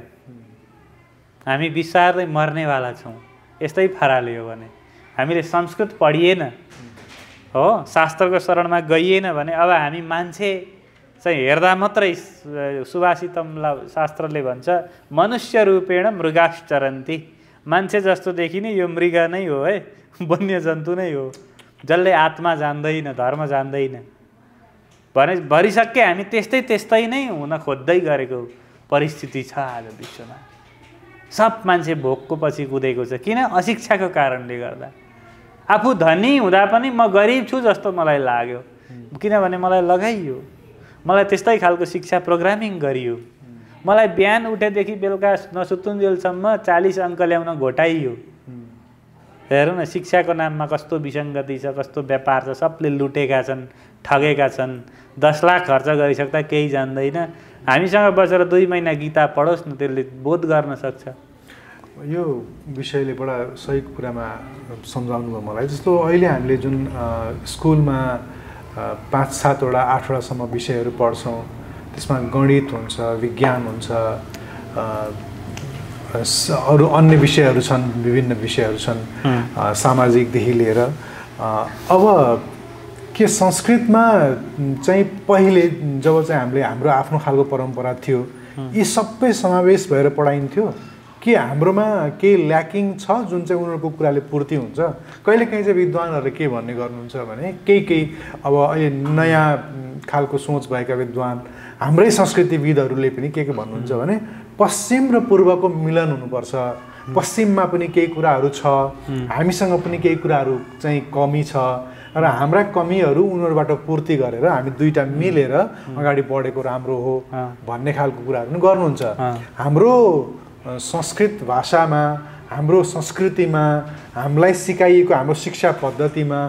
हामी बिस्तारै मर्नेवाला छौँ। यस्तै पाराले हो भने। हामीले संस्कृत पढिएन। हो शास्त्रको शरणमा गइएन भने अब हामी मान्छे चाहिँ हेर्दा मात्रै सुभाषितमला शास्त्रले भन्छ मनुष्य रूपेण मृगाश्चरन्ती। मान्छे जस्तो देखिने यो मृग नै हो है वन्य जन्तु नै हो। जसले आत्मा जान्दैन धर्म जान्दैन। भने भरिसक्के हामी त्यस्तै त्यस्तै नै हुन खोज्दै गरेको परिस्थिति छ आज विश्वमा। सब मान्छे भोकको पछि कुदेको छ। किन? अशिक्षाको कारणले गर्दा। आफू धनी हुँदा पनि म गरिब छु जस्तो मलाई लाग्यो। किनभने मलाई लगाइयो। मलाई त्यस्तै खालको शिक्षा प्रोग्रामिङ गरियो। मलाई बिहान उठेदेखि बेलुका नसुतुन्जेलसम्म चालिस अङ्क ल्याउन घोटाइयो। हेरौँ न शिक्षाको नाममा कस्तो विसङ्गति छ कस्तो व्यापार छ सबले लुटेका छन् ठगेका छन् दस लाख खर्च गरिसक्दा केही जान्दैन। हामीसँग बसेर दुई महिना गीता पढोस् न त्यसले बोध गर्न सक्छ। यो विषयले बडा सही कुरामा सम्झाउनु भयो मलाई। जस्तो अहिले हामीले जुन स्कुलमा पाँच सातवटा आठवटासम्म विषयहरू पढ्छौँ त्यसमा गणित हुन्छ विज्ञान हुन्छ अरू अन्य विषयहरू छन् विभिन्न विषयहरू छन् सामाजिकदेखि लिएर। अब के संस्कृतमा चाहिँ पहिले जब चाहिँ हामीले हाम्रो आफ्नो खालको परम्परा थियो यी सबै समावेश भएर पढाइन्थ्यो। के हाम्रोमा केही ल्याकिङ छ जुन चाहिँ उनीहरूको कुराले पूर्ति हुन्छ? कहिलेकाहीँ चाहिँ विद्वानहरूले के भन्ने गर्नुहुन्छ भने केही केही अब अहिले नयाँ खालको सोच भएका विद्वान हाम्रै संस्कृतिविदहरूले पनि के के भन्नुहुन्छ भने पश्चिम र पूर्वको मिलन हुनुपर्छ। पश्चिममा पनि केही कुराहरू छ। हामीसँग पनि केही कुराहरू चाहिँ कमी छ। र हाम्रा कमीहरू उनीहरूबाट पूर्ति गरेर हामी दुईवटा मिलेर अगाडि बढेको राम्रो हो। भन्ने खालको कुराहरू पनि गर्नुहुन्छ। हाम्रो संस्कृत भाषामा हाम्रो संस्कृतिमा हामीलाई सिकाइएको हाम्रो शिक्षा पद्धतिमा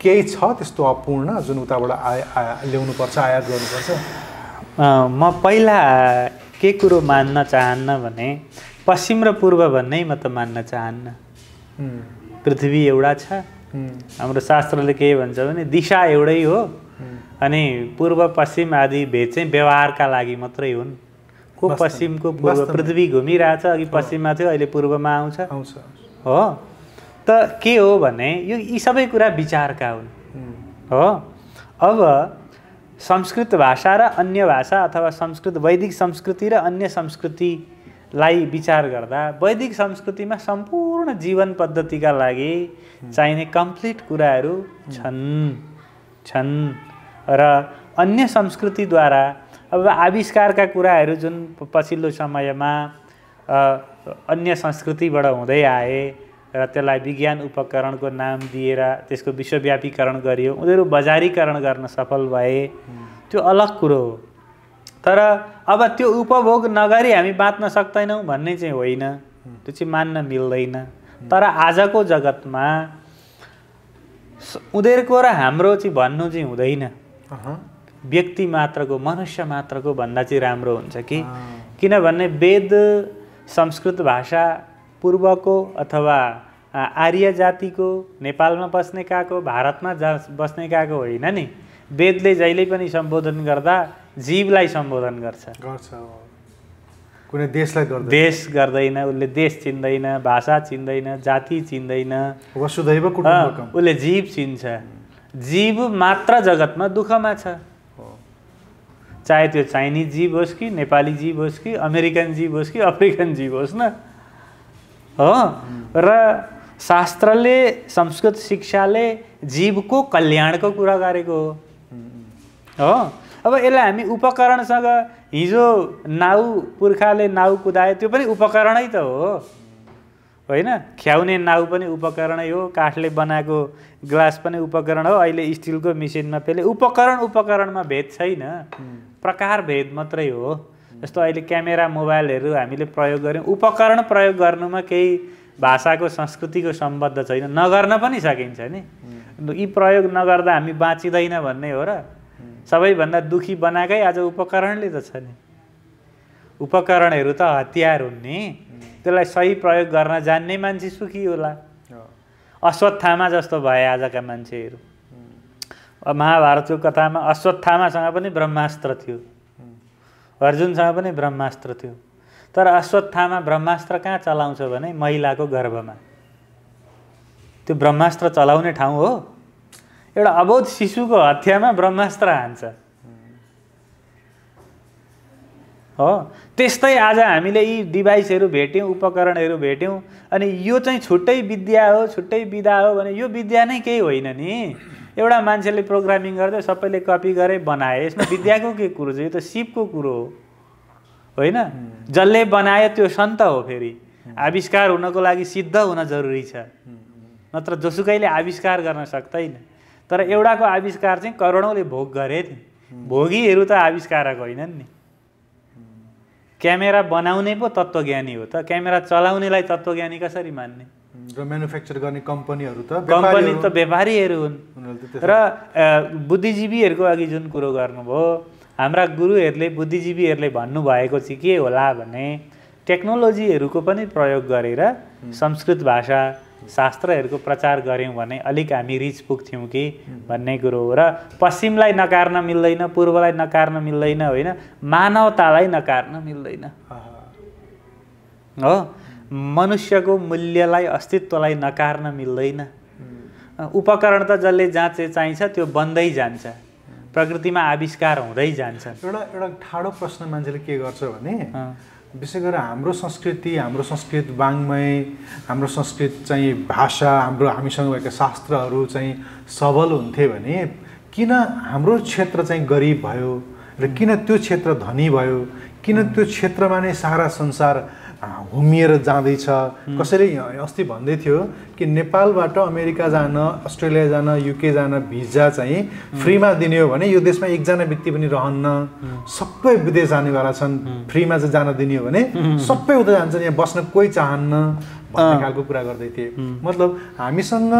केही छ त्यस्तो अपूर्ण जुन उताबाट आय ल्याउनुपर्छ आयात गर्नुपर्छ? म पहिला के कुरो मान्न चाहन्न भने पश्चिम र पूर्व भन्नै म त मान्न चाहन्न। पृथ्वी एउटा छ। हाम्रो शास्त्रले के भन्छ भने दिशा एउटै हो। अनि पूर्व पश्चिम आदि भेद चाहिँ व्यवहारका लागि मात्रै हुन्। को पश्चिमको पूर्व। पृथ्वी घुमिरहेछ अघि पश्चिममा थियो अहिले पूर्वमा आउँछ। आउँछ। हो। त के हो भने यो यी सबै कुरा विचारका हुन्। हो। अब संस्कृत भाषा र अन्य भाषा अथवा संस्कृत वैदिक संस्कृति र अन्य संस्कृतिलाई विचार गर्दा वैदिक संस्कृतिमा सम्पूर्ण जीवन पद्धतिका लागि चाहिने कम्प्लिट कुराहरू छन् छन्। र अन्य संस्कृतिद्वारा अब आविष्कारका कुराहरू जुन पछिल्लो समयमा अन्य संस्कृतिबाट हुँदै आए र त्यसलाई विज्ञान उपकरणको नाम दिएर त्यसको विश्वव्यापीकरण गरियो। उनीहरू बजारीकरण गर्न सफल भए। त्यो अलग कुरो हो। तर अब त्यो उपभोग नगरी हामी बाँच्न सक्दैनौँ भन्ने चाहिँ होइन। त्यो चाहिँ मान्न मिल्दैन। तर आजको जगतमा उनीहरूको र हाम्रो चाहिँ भन्नु चाहिँ हुँदैन। व्यक्ति मात्रको मनुष्य मात्रको भन्दा चाहिँ राम्रो हुन्छ कि? किनभने वेद संस्कृत भाषा पूर्वको अथवा आर्य जातिको नेपालमा बस्ने काको भारतमा जा बस्ने काको होइन नि? वेदले जहिले पनि सम्बोधन गर्दा जीवलाई सम्बोधन गर्छ। गर्छ कुनै देशलाई गर्दैन। देश गर्दैन उसले देश चिन्दैन भाषा चिन्दैन जाति चिन्दैन। वसुधैव उसले जीव चिन्छ। जीव मात्र जगतमा दुःखमा छ। हो। चाहे त्यो चाइनिज जीव होस् कि नेपाली जीव होस् कि अमेरिकन जीव होस् कि अफ्रिकन जीव होस् न। हो। र शास्त्रले संस्कृत शिक्षाले जीवको कल्याणको कुरा गरेको हो। अब यसलाई हामी उपकरणसँग हिजो नाउ पुर्खाले नाउ कुदायो त्यो पनि उपकरणै त हो। होइन? ख्याउने नाउ पनि उपकरणै हो काठले बनाएको ग्लास पनि उपकरण हो अहिले स्टिलको मेसिनमा पेले उपकरण उपकरणमा भेद छैन। प्रकार भेद मात्रै हो। जस्तो अहिले क्यामेरा मोबाइलहरू हामीले प्रयोग गऱ्यौँ उपकरण प्रयोग गर्नुमा केही भाषाको संस्कृतिको सम्बद्ध छैन नगर्न पनि सकिन्छ नि। यी प्रयोग नगर्दा हामी बाँचिँदैन भन्ने हो र। सबैभन्दा दुखी बनाएकै आज उपकरणले त छ नि। उपकरणहरू त हतियार हुन् नि। त्यसलाई सही प्रयोग गर्न जान्ने मान्छे सुखी होला। अश्वत्थामा जस्तो भए आजका मान्छेहरू। महाभारतको कथामा अश्वत्थामासँग पनि ब्रह्मास्त्र थियो। अर्जुनसँग पनि ब्रह्मास्त्र थियो। तर अश्वत्थामा ब्रह्मास्त्र कहाँ चलाउँछ भने महिलाको गर्भमा? त्यो ब्रह्मास्त्र चलाउने ठाउँ हो। एउटा अबोध शिशुको हत्यामा ब्रह्मास्त्र हान्छ। हो। त्यस्तै आज हामीले यी डिभाइसहरू भेट्यौँ उपकरणहरू भेट्यौँ अनि यो चाहिँ छुट्टै विद्या हो छुट्टै विधा हो भने यो विद्या नै केही होइन नि। एउटा मान्छेले प्रोग्रामिङ गर्दै सबैले कपी गरे बनाए। यसमा विद्याको के कुरो छ? यो त सिपको कुरो हो। होइन? जसले बनायो त्यो सन्त हो फेरि। आविष्कार हुनको लागि सिद्ध हुन जरुरी छ। नत्र जोसुकैले आविष्कार गर्न सक्दैन। तर एउटाको आविष्कार चाहिँ करोडौँले भोग गरे नि। भोगीहरू त आविष्कारक होइनन् नि। क्यामेरा बनाउने पो तत्त्वज्ञानी हो त। क्यामेरा चलाउनेलाई तत्त्वज्ञानी कसरी मान्ने? र म्यानुफ्याक्चर गर्ने कम्पनीहरू त कम्पनी त व्यापारीहरू हुन्। र बुद्धिजीवीहरूको अघि जुन कुरो गर्नुभयो हाम्रा गुरुहरूले बुद्धिजीवीहरूले भन्नुभएको चाहिँ के होला भने टेक्नोलोजीहरूको पनि प्रयोग गरेर संस्कृत भाषा शास्त्रहरूको प्रचार गऱ्यौँ भने अलिक हामी रिच पुग्थ्यौँ कि भन्ने कुरो हो र पश्चिमलाई नकार्न मिल्दैन पूर्वलाई नकार्न मिल्दैन होइन? मानवतालाई नकार्न मिल्दैन। हो? मनुष्यको मूल्यलाई अस्तित्वलाई नकार्न मिल्दैन। उपकरण त जसले जाँचे चाहिन्छ त्यो बन्दै जान्छ। प्रकृतिमा आविष्कार हुँदै जान्छ एउटा एउटा ठाडो प्रश्न मान्छेले के गर्छ भने विशेष गरेर हाम्रो संस्कृति हाम्रो संस्कृत वाङ्मय हाम्रो संस्कृत चाहिँ भाषा हाम्रो हामीसँग भएका शास्त्रहरू चाहिँ सबल हुन्थे भने किन हाम्रो क्षेत्र चाहिँ गरिब भयो र किन त्यो क्षेत्र धनी भयो? किन त्यो क्षेत्रमा नै सारा संसार हुमिएर जाँदैछ। कसैले अस्ति भन्दै थियो कि नेपालबाट अमेरिका जान अस्ट्रेलिया जान युके जान भिजा चाहिँ फ्रीमा दिने हो भने यो देशमा एकजना व्यक्ति पनि रहन्न। सबै विदेश जानेवाला छन्। फ्रीमा चाहिँ जान दिने हो भने सबै उता जान्छन्। यहाँ बस्न कोही चाहन्न भन्ने खालको कुरा गर्दै थिए। मतलब हामीसँग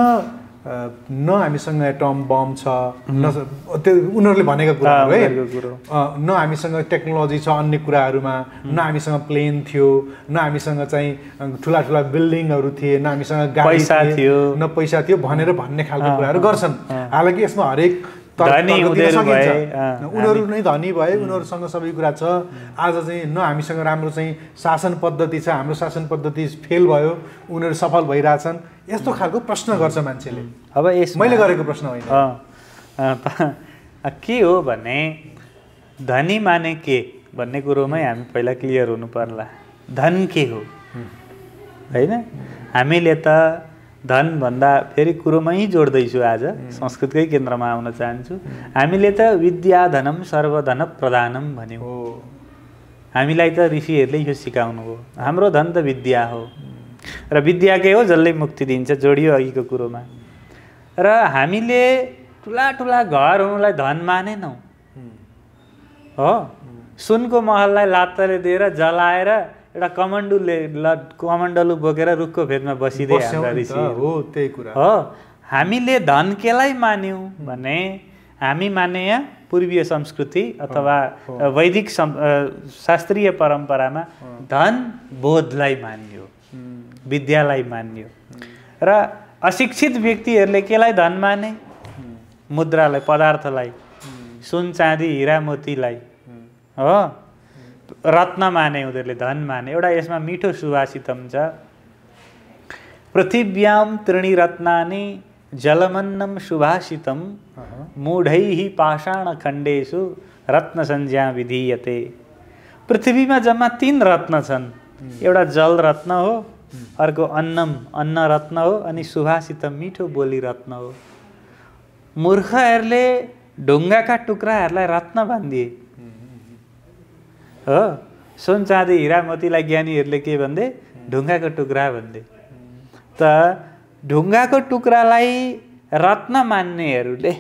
न हामीसँग एटम बम छ न त्यो उनीहरूले भनेका है। कुरो। अ, न हामीसँग टेक्नोलोजी छ अन्य कुराहरूमा न हामीसँग प्लेन थियो न हामीसँग चाहिँ ठुला ठुला बिल्डिङहरू थिए न हामीसँग गाडी थियो। न पैसा थियो भनेर भन्ने खालको कुराहरू गर्छन्। हालाकि यसमा हरेक उनीहरू नै धनी भए उनीहरूसँग सबै कुरा छ। आज चाहिँ न हामीसँग राम्रो चाहिँ शासन पद्धति छ। हाम्रो शासन पद्धति फेल भयो। उनीहरू सफल भइरहेछन्। यस्तो खालको प्रश्न गर्छ मान्छेले। अब यसमा मैले गरेको प्रश्न होइन। के हो भने धनी माने के भन्ने कुरोमै हामी पहिला क्लियर हुनु पर्ला धन के हो? होइन? हामीले त धनभन्दा फेरि कुरोमै जोड्दैछु आज संस्कृतकै केन्द्रमा आउन चाहन्छु। हामीले त विद्याधनम सर्वधन प्रधानम भन्यौँ। हो। हामीलाई त ऋषिहरूले यो सिकाउनु हो। हाम्रो धन त विद्या हो। र विद्या के हो? जसले मुक्ति दिन्छ जोडियो अघिको कुरोमा। र हामीले ठुला ठुला घर हुनुलाई धन मानेनौँ। हो? सुनको महललाई लात्तले दिएर जलाएर एउटा कमण्डुले ल कमण्डलु बोकेर रुखको फेदमा बसिदिए हाम्रा हो त्यही कुरा। हो हामीले धन केलाई मान्यौँ भने हामी माने यहाँ पूर्वीय संस्कृति अथवा वैदिक शास्त्रीय परम्परामा धन बोधलाई मान्यो विद्यालाई मान्यो। र अशिक्षित व्यक्तिहरूले केलाई धन माने? मुद्रालाई पदार्थलाई सुन चाँदी हिरा मोतीलाई। हो। रत्न माने उनीहरूले धन माने। एउटा यसमा मिठो सुभाषितम छ। पृथिव्यां त्रीणि रत्नानि जलमन्नं सुभाषितं अहँ, मूढैः पाषाणखण्डेषु रत्नसंज्ञा विधीयते। पृथ्वीमा जम्मा तिन रत्न छन्। एउटा जल रत्न हो अर्को अन्नम अन्न रत्न हो अनि सुभाषितम मिठो बोली रत्न हो। मूर्खहरूले ढुङ्गाका टुक्राहरूलाई रत्न बान्दिए। हो? सुन चाँदी हिरा मोतीलाई ज्ञानीहरूले के भन्थे? ढुङ्गाको टुक्रा भन्थे। त ढुङ्गाको टुक्रालाई रत्न मान्नेहरूले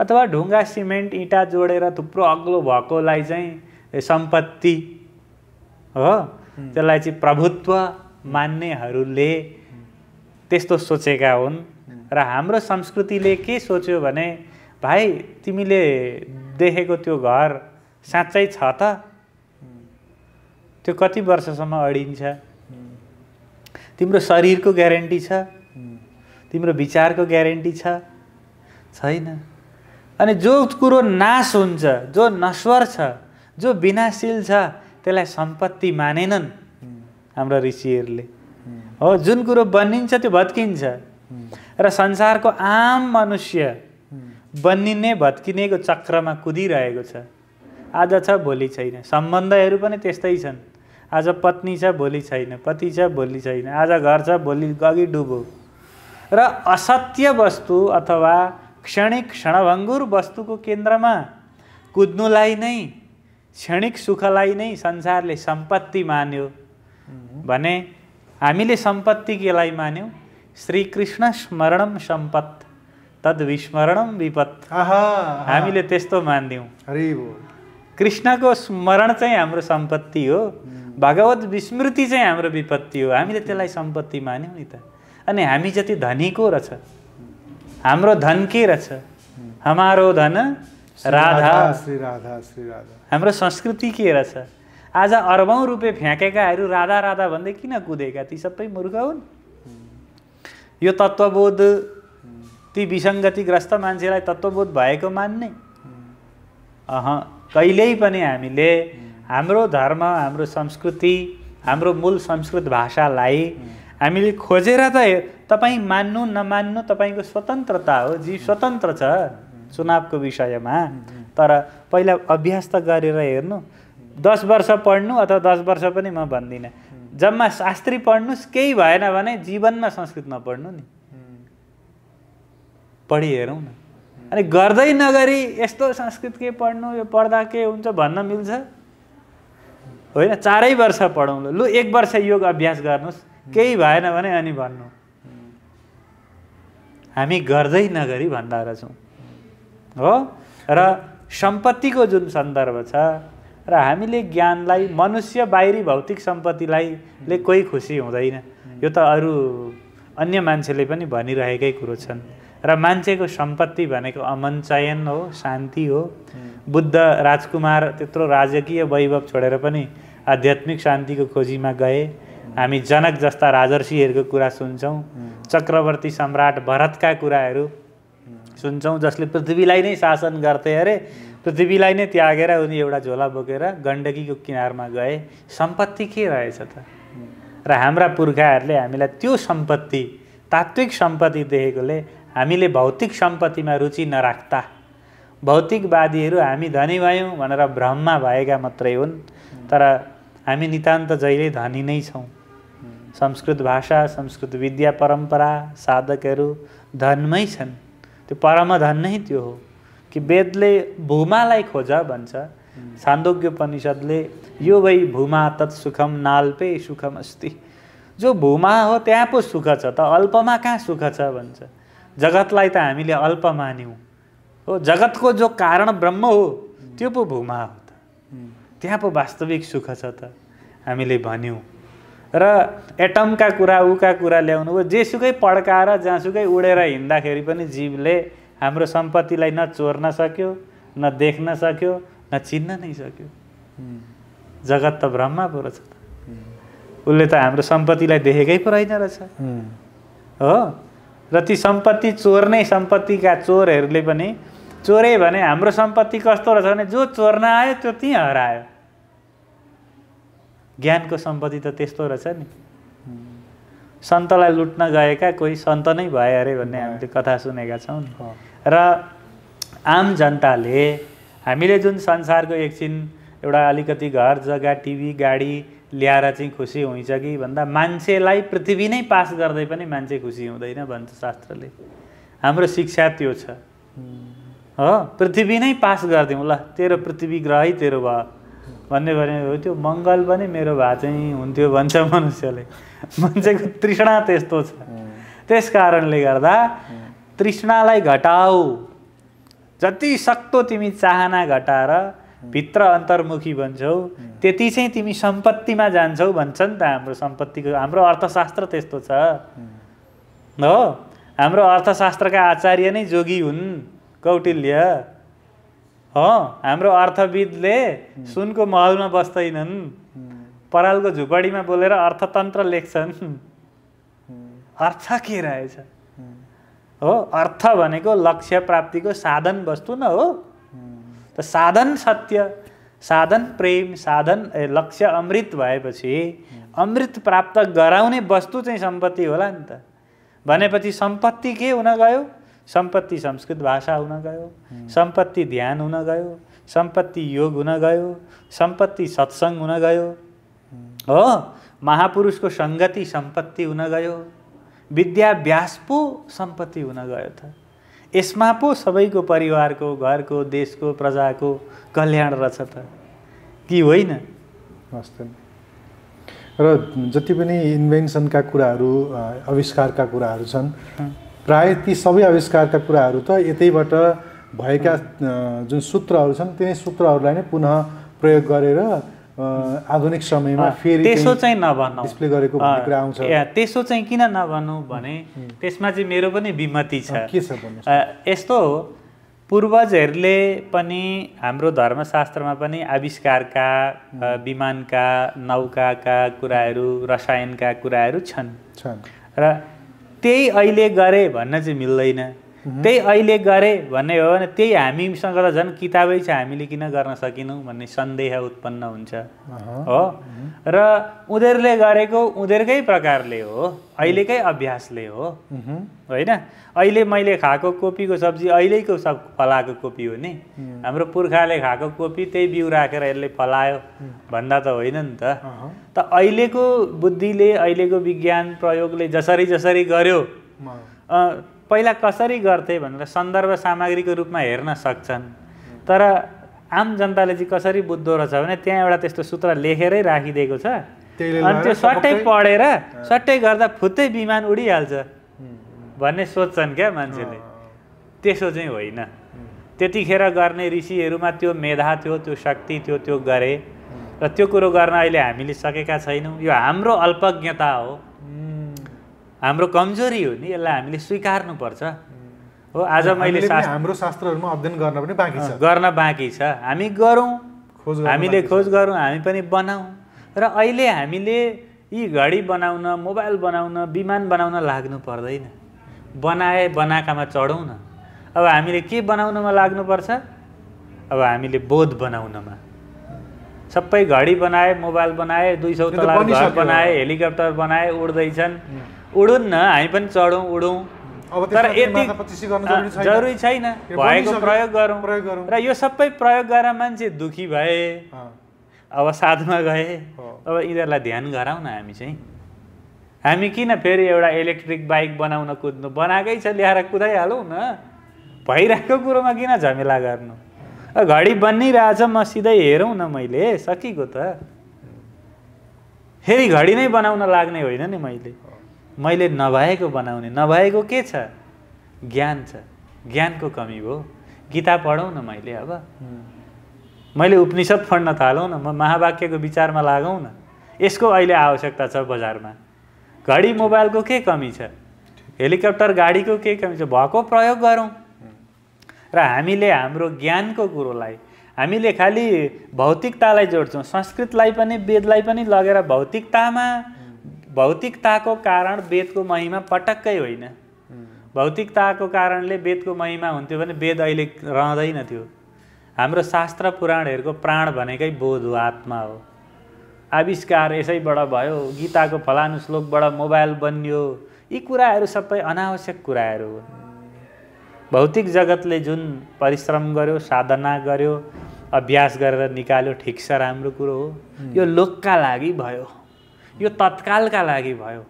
अथवा ढुङ्गा सिमेन्ट इँटा जोडेर थुप्रो अग्लो भएकोलाई चाहिँ सम्पत्ति हो? त्यसलाई चाहिँ प्रभुत्व मान्नेहरूले त्यस्तो सोचेका हुन्। र हाम्रो संस्कृतिले के सोच्यो भने भाइ तिमीले देखेको त्यो घर साँच्चै छ त। त्यो कति वर्षसम्म अडिन्छ? तिम्रो शरीरको ग्यारेन्टी छ। तिम्रो विचारको ग्यारेन्टी छैन। अनि जो कुरो नाश हुन्छ जो नश्वर छ जो विनाशील छ त्यसलाई सम्पत्ति मानेनन् हाम्रा ऋषिहरूले। हो जुन कुरो बनिन्छ त्यो भत्किन्छ। र संसारको आम मनुष्य बनिने भत्किनेको चक्रमा कुदिरहेको छ। आज छ भोलि छैन। सम्बन्धहरू पनि त्यस्तै छन्। आज पत्नी छ भोलि छैन। पति छ भोलि छैन। आज घर छ भोलि अघि डुबो। र असत्य वस्तु अथवा क्षणिक क्षणभङ्गुर वस्तुको केन्द्रमा कुद्नुलाई नै क्षणिक सुखलाई नै संसारले सम्पत्ति मान्यो भने हामीले सम्पत्ति केलाई मान्यौँ। श्रीकृष्ण स्मरणम सम्पत् तद विस्मरणम विपत् हामीले त्यस्तो बोल कृष्णको स्मरण चाहिँ हाम्रो सम्पत्ति हो। भगवत विस्मृति चाहिँ हाम्रो विपत्ति हो। हामीले त्यसलाई सम्पत्ति मान्यौँ नि त। अनि हामी जति धनी को रहेछ हाम्रो धन के रहेछ हमारो धन राधा। श्री राधा श्री राधा। हाम्रो संस्कृति के रहेछ आज अर्बौँ रुपियाँ फ्याँकेकाहरू राधा राधा भन्दै किन कुदेका? ती सबै मूर्ख हुन्। यो तत्त्वबोध ती विसङ्गतिग्रस्त मान्छेलाई तत्त्वबोध भएको मान्ने। अह कहिल्यै पनि हामीले हाम्रो धर्म हाम्रो संस्कृति हाम्रो मूल संस्कृत भाषालाई हामीले खोजेर त तपाईँ मान्नु नमान्नु तपाईँको स्वतन्त्रता हो। जी स्वतन्त्र छ चुनावको विषयमा। तर पहिला अभ्यास त गरेर हेर्नु। दस वर्ष पढ्नु अथवा दस वर्ष पनि म भन्दिनँ। जम्मा शास्त्री पढ्नुहोस् केही भएन भने जीवनमा संस्कृत नपढ्नु नि। पढी हेरौँ न। अनि गर्दै नगरी यस्तो संस्कृत के पढ्नु यो पढ्दा के हुन्छ भन्न मिल्छ? होइन चारै वर्ष पढौँ ल लु एक वर्ष योग अभ्यास गर्नुहोस् केही भएन भने अनि भन्नु। हामी गर्दै नगरी भन्दा रहेछौँ हो? र सम्पत्तिको जुन सन्दर्भ छ र हामीले ज्ञानलाई मनुष्य बाहिरी भौतिक सम्पत्तिलाई ले कोही खुसी हुँदैन। यो त अरू अन्य मान्छेले पनि भनिरहेकै कुरो छन्। र मान्छेको सम्पत्ति भनेको अमन चयन हो शान्ति हो। बुद्ध राजकुमार त्यत्रो राजकीय वैभव छोडेर पनि आध्यात्मिक शान्तिको खोजीमा गए। हामी जनक जस्ता राजर्षिहरूको कुरा सुन्छौँ। चक्रवर्ती सम्राट भरतका कुराहरू सुन्छौँ जसले पृथ्वीलाई नै शासन गर्थे। अरे पृथ्वीलाई नै त्यागेर उनी एउटा झोला बोकेर गण्डकीको किनारमा गए। सम्पत्ति के रहेछ त? र हाम्रा पुर्खाहरूले हामीलाई त्यो सम्पत्ति तात्विक सम्पत्ति देखेकोले हामीले भौतिक सम्पत्तिमा रुचि नराख्दा भौतिकवादीहरू हामी धनी भयौँ भनेर भ्रममा भएका मात्रै हुन् तर हामी नितान्त जहिले धनी नै छौँ। संस्कृत भाषा संस्कृत विद्या परम्परा साधकहरू धनमै छन्। त्यो परमधन नै त्यो हो। कि वेदले भूमालाई खोज भन्छ छान्दोग्योपनिषद्ले यो वै भूमा तत् सुखम नाल्पे सुखम अस्ति जो भूमा हो त्यहाँ पो सुख छ त अल्पमा कहाँ सुख छ भन्छ? जगतलाई त हामीले अल्प मान्यौँ। हो जगतको जो कारण ब्रह्म हो त्यो पो भूमा हो त। त्यहाँ पो वास्तविक सुख छ त हामीले भन्यौँ। र एटमका कुरा उका कुरा ल्याउनु भयो जेसुकै पड्काएर जहाँसुकै उडेर हिँड्दाखेरि पनि जीवले हाम्रो सम्पत्तिलाई न चोर्न सक्यो न देख्न सक्यो न चिन्न नै सक्यो। जगत त ब्रह्मा पो रहेछ त। उसले त हाम्रो सम्पत्तिलाई देखेकै पो रहेन रहेछ। हो र ती सम्पत्ति चोर्ने सम्पत्तिका चोरहरूले पनि चोरे भने हाम्रो सम्पत्ति कस्तो रहेछ भने जो चोर्न आयो त्यो त्यहीँ हरायो। ज्ञानको सम्पत्ति त त्यस्तो रहेछ नि। सन्तलाई लुट्न गएका कोही सन्त नै भए अरे भन्ने हामीले कथा सुनेका छौँ नि। र आम जनताले हामीले जुन संसारको एकछिन एउटा अलिकति घर जग्गा टिभी गाडी ल्याएर चाहिँ खुसी हुन्छ कि भन्दा मान्छेलाई पृथ्वी नै पास गर्दै पनि मान्छे खुसी हुँदैन भन्छ शास्त्रले। हाम्रो शिक्षा त्यो छ। हो पृथ्वी नै पास गरिदिउँ। ल तेरो पृथ्वी ग्रहै तेरो भयो भन्ने भने त्यो मङ्गल पनि मेरो भए चाहिँ हुन्थ्यो भन्छ मनुष्यले। मान्छेको तृष्णा त्यस्तो छ। त्यस कारणले गर्दा तृष्णालाई घटाऊ। जति सक्दो तिमी चाहना घटाएर भित्र अन्तर्मुखी बन्छौ त्यति चाहिँ तिमी सम्पत्तिमा जान्छौ भन्छ नि त हाम्रो सम्पत्तिको। हाम्रो अर्थशास्त्र त्यस्तो छ। हो? हाम्रो अर्थशास्त्रका आचार्य नै जोगी हुन् कौटिल्य। हो? हाम्रो अर्थविदले सुनको महलमा बस्दैनन्। परालको झुपडीमा बोलेर अर्थतन्त्र लेख्छन्। अर्थ के रहेछ? हो? अर्थ भनेको लक्ष्य प्राप्तिको साधन वस्तु न हो? त साधन सत्य साधन प्रेम साधन ए, लक्ष्य अमृत भएपछि अमृत प्राप्त गराउने वस्तु चाहिँ सम्पत्ति होला नि त। भनेपछि सम्पत्ति के हुन गयो? सम्पत्ति संस्कृत भाषा हुन गयो सम्पत्ति ध्यान हुन गयो सम्पत्ति योग हुन गयो सम्पत्ति सत्सङ्ग हुन गयो। हो। महापुरुषको सङ्गति सम्पत्ति हुन गयो विद्याभ्यास पो सम्पत्ति हुन गयो त। यसमा पो सबैको परिवारको घरको देशको प्रजाको कल्याण रहेछ त। कि होइन? वास्तव र जति पनि इन्भेन्सनका कुराहरू आविष्कारका कुराहरू छन् प्राय ती सबै आविष्कारका कुराहरू त यतैबाट भएका जुन सूत्रहरू छन् तिनै सूत्रहरूलाई नै पुनः प्रयोग गरेर आधुनिक समयमा फेरि त्यसो चाहिँ नभनौँ डिस्प्ले गरेको कुरा आउँछ। त्यसो चाहिँ किन नभनौँ भने त्यसमा चाहिँ मेरो पनि विमति छ। के छ यस्तो हो पूर्वजहरूले पनि हाम्रो धर्मशास्त्रमा पनि आविष्कारका विमानका नौकाका कुराहरू रसायनका कुराहरू छन्। र त्यही अहिले गरे भन्न चाहिँ मिल्दैन। त्यही अहिले गरे भन्ने हो भने त्यही हामीसँग त झन् किताबै छ हामीले किन गर्न सकेनौँ भन्ने सन्देह उत्पन्न हुन्छ। हो? र उनीहरूले गरेको उनीहरूकै प्रकारले हो अहिलेकै अभ्यासले हो। होइन? अहिले मैले खाएको कोपीको सब्जी अहिलेको सब फलाएको कोपी हो नि। हाम्रो पुर्खाले खाएको कोपी त्यही बिउ राखेर यसले फलायो भन्दा त होइन नि त। त अहिलेको बुद्धिले अहिलेको विज्ञान प्रयोगले जसरी जसरी गर्यो पहिला कसरी गर्थे भनेर सन्दर्भ सामग्रीको रूपमा हेर्न सक्छन्। तर आम जनताले चाहिँ कसरी बुझ्दो रहेछ भने त्यहाँ एउटा त्यस्तो सूत्र लेखेरै राखिदिएको छ। अनि त्यो सट्टै पढेर सट्टै गर्दा फुत्तै विमान उडिहाल्छ भन्ने सोच्छन् क्या मान्छेले। त्यसो चाहिँ होइन। त्यतिखेर गर्ने ऋषिहरूमा त्यो मेधा थियो त्यो शक्ति थियो त्यो गरे। र त्यो कुरो गर्न अहिले हामीले सकेका छैनौँ। यो हाम्रो अल्पज्ञता हो। हाम्रो कमजोरी हो नि यसलाई हामीले स्वीकार्नुपर्छ। हो आज मैले हाम्रो शास्त्रहरूमा अध्ययन गर्न पनि बाँकी छ। गर्न बाँकी छ। हामी गरौँ। खोज हामीले। खोज गरौँ हामी पनि बनाऊ। र अहिले हामीले यी घडी बनाउन मोबाइल बनाउन विमान बनाउन लाग्नु पर्दैन। बनाए बनाएकामा चढौँ न। अब हामीले के बनाउनमा लाग्नुपर्छ? अब हामीले बोध बनाउनमा। सबै घडी बनाए मोबाइल बनाए दुई सौ तला घर। बनाए हेलिकप्टर बनाए उड्दैछन्। उडुन् न हामी पनि चढौँ उडौँ। तर यति जरुरी छैन। भएको प्रयोग गरौँ। र यो सबै प्रयोग गरेर मान्छे दुखी भए। अब साधमा गए। अब यिनीहरूलाई ध्यान गराउँ न हामी चाहिँ। हामी किन फेरि एउटा इलेक्ट्रिक बाइक बनाउन कुद्नु? बनाएकै छ ल्याएर कुदाइहालौँ न। भइरहेको कुरोमा किन झमेला गर्नु? घडी बनिरहेछ म सिधै हेरौँ न मैले। सकिएको त। फेरि घडी नै बनाउन लाग्ने होइन नि मैले। मैले नभएको बनाउने नभएको के छ? ज्ञान छ। ज्ञानको कमी भयो। गीता पढौँ न मैले अब। मैले उपनिषद पढ्न थालौँ न म महावाक्यको विचारमा लागौँ न। यसको अहिले आवश्यकता छ बजारमा। घडी मोबाइलको के कमी छ? हेलिकप्टर गाडीको के कमी छ? भएको प्रयोग गरौँ। र हामीले हाम्रो ज्ञानको कुरोलाई हामीले खालि भौतिकतालाई जोड्छौँ संस्कृतलाई पनि वेदलाई पनि लगेर भौतिकतामा भौतिकताको कारण वेदको महिमा पटक्कै होइन। भौतिकताको कारणले वेदको महिमा हुन्थ्यो भने वेद अहिले रहँदैन थियो। हाम्रो शास्त्र पुराणहरूको प्राण भनेकै बोध हो आत्मा हो। आविष्कार यसैबाट भयो गीताको फलानु श्लोकबाट मोबाइल बनियो यी कुराहरू सबै अनावश्यक कुराहरू हो। भौतिक जगतले जुन परिश्रम गर्यो साधना गर्यो अभ्यास गरेर निकाल्यो ठिक छ राम्रो कुरो हो। यो लोकका लागि भयो। यो तत्कालका लागि भयो।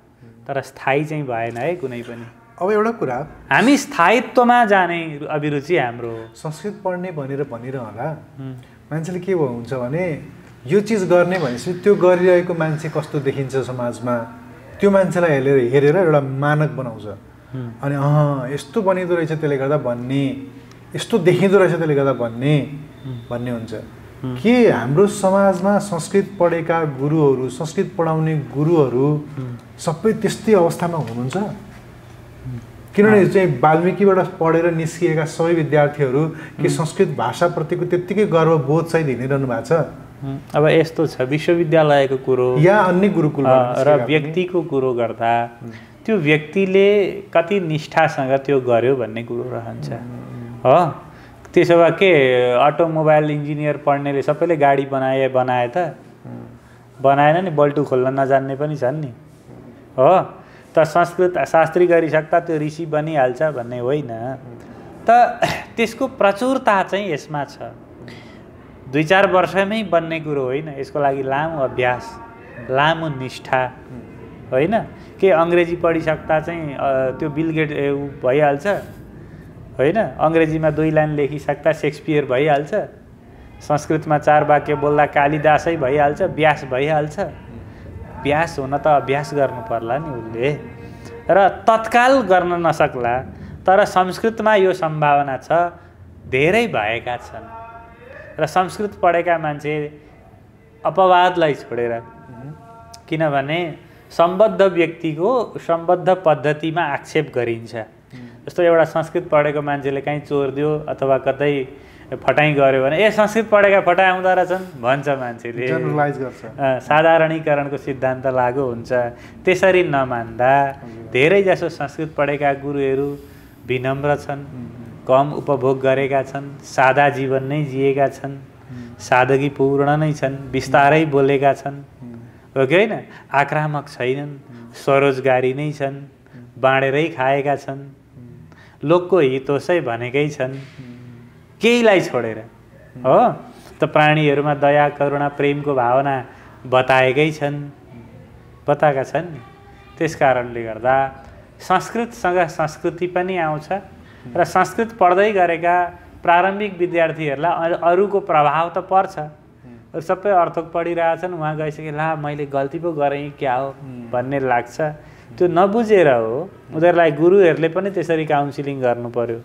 तर स्थायी चाहिँ भएन है कुनै पनि। अब एउटा कुरा। हामी स्थायित्वमा जाने अभिरुचि हाम्रो हो। संस्कृत पढ्ने भनेर भनिरहँदा हुँ। मान्छेले के भयो हुन्छ भने यो चिज गर्ने भनेपछि त्यो गरिरहेको मान्छे कस्तो देखिन्छ समाजमा त्यो मान्छेलाई हेरेर हेरेर एउटा मानक बनाउँछ। अनि अँ यस्तो बनिँदो रहेछ त्यसले गर्दा भन्ने यस्तो देखिँदो रहेछ त्यसले गर्दा भन्ने भन्ने हुन्छ। के हाम्रो समाजमा संस्कृत पढेका गुरुहरू संस्कृत पढाउने गुरुहरू सबै त्यस्तै अवस्थामा हुनुहुन्छ? किनभने चाहिँ वाल्मिकीबाट पढेर निस्किएका सबै विद्यार्थीहरू के संस्कृत भाषाप्रतिको त्यत्तिकै गर्वबोध चाहिँ हिँडिरहनु भएको छ। अब यस्तो छ विश्वविद्यालयको कुरो या अन्य गुरुकुलबाट अ, र व्यक्तिको कुरो गर्दा त्यो व्यक्तिले कति निष्ठासँग त्यो गर्यो भन्ने कुरो रहन्छ। हो? त्यसो भए के अटोमोबाइल इन्जिनियर पढ्नेले सबैले गाडी बनाए बनाए त। बनाएन नि बल्टु खोल्न नजान्ने पनि छन् नि। हो त संस्कृत शास्त्री गरिसक्दा त्यो ऋषि बनिहाल्छ भन्ने होइन। त त्यसको प्रचुरता चाहिँ यसमा छ। दुई चार वर्षमै बन्ने कुरो होइन यसको लागि लामो अभ्यास लामो निष्ठा होइन। के अङ्ग्रेजी पढिसक्दा चाहिँ त्यो बिलगेट भइहाल्छ। होइन? अङ्ग्रेजीमा दुई लाइन लेखिसक्दा सेक्सपियर भइहाल्छ। संस्कृतमा चार वाक्य बोल्दा कालिदासै भइहाल्छ व्यास भइहाल्छ। अभ्यास हुन त अभ्यास गर्नु पर्ला नि उसले। र तत्काल गर्न नसक्ला तर संस्कृतमा यो सम्भावना छ धेरै भएका छन्। र संस्कृत पढेका मान्छे अपवादलाई छोडेर किनभने सम्बद्ध व्यक्तिको सम्बद्ध पद्धतिमा आक्षेप गरिन्छ। जस्तो एउटा संस्कृत पढेको मान्छेले कहीँ चोरिदियो अथवा कतै फटाइ गऱ्यो भने ए संस्कृत पढेका फटाइ आउँदो रहेछन्? भन्छ मान्छेले। साधारणीकरणको सिद्धान्त लागु हुन्छ। त्यसरी नमान्दा धेरैजसो संस्कृत पढेका गुरुहरू विनम्र छन् कम उपभोग गरेका छन् सादा जीवन नै जिएका छन् सादगी पूर्ण नै छन् बिस्तारै बोलेका छन्। हो कि होइन? आक्रामक छैनन् स्वरोजगारी नै छन्। बाँडेरै खाएका छन्। लोकको हितोसै भनेकै छन्। केहीलाई छोडेर। हो? त प्राणीहरूमा दया करुणा प्रेमको भावना बताएकै छन्। बताएका छन्। नि त्यस कारणले गर्दा संस्कृतसँग संस्कृति पनि आउँछ र संस्कृत पढ्दै गरेका प्रारम्भिक विद्यार्थीहरूलाई अरूको प्रभाव त पर्छ। सबै अर्थक पढिरहेछन् उहाँ गइसके ला मैले गल्ती पो गरेँ क्या हो? भन्ने लाग्छ। त्यो नबुझेर हो। उनीहरूलाई गुरुहरूले पनि त्यसरी काउन्सिलिङ गर्नु पर्यो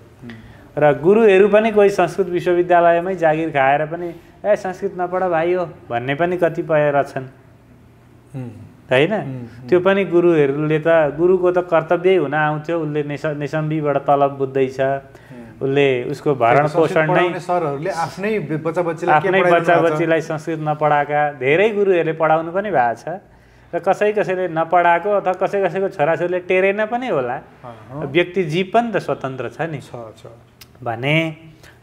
र गुरुहरू पनि कोही संस्कृत विश्वविद्यालयमै जागिर खाएर पनि ए संस्कृत नपढ भाइ हो भन्ने पनि कतिपय रहेछन् होइन? त्यो पनि गुरुहरूले त गुरुको त कर्तव्यै हुन आउँथ्यो। उसले नेस नेसम्बीबाट तलब बुझ्दैछ। उसले उसको भरण पोषण नै सरहरूले आफ्नै बच्चा बच्चीलाई के आफ्नै बच्चा? बच्चीलाई संस्कृत नपढाएका धेरै गुरुहरूले पढाउनु पनि भएको छ। र कसै कसैले नपढाएको अथवा कसै कसैको छोराछोरीले टेरेन पनि होला। व्यक्ति जीव पनि त स्वतन्त्र छ नि। भने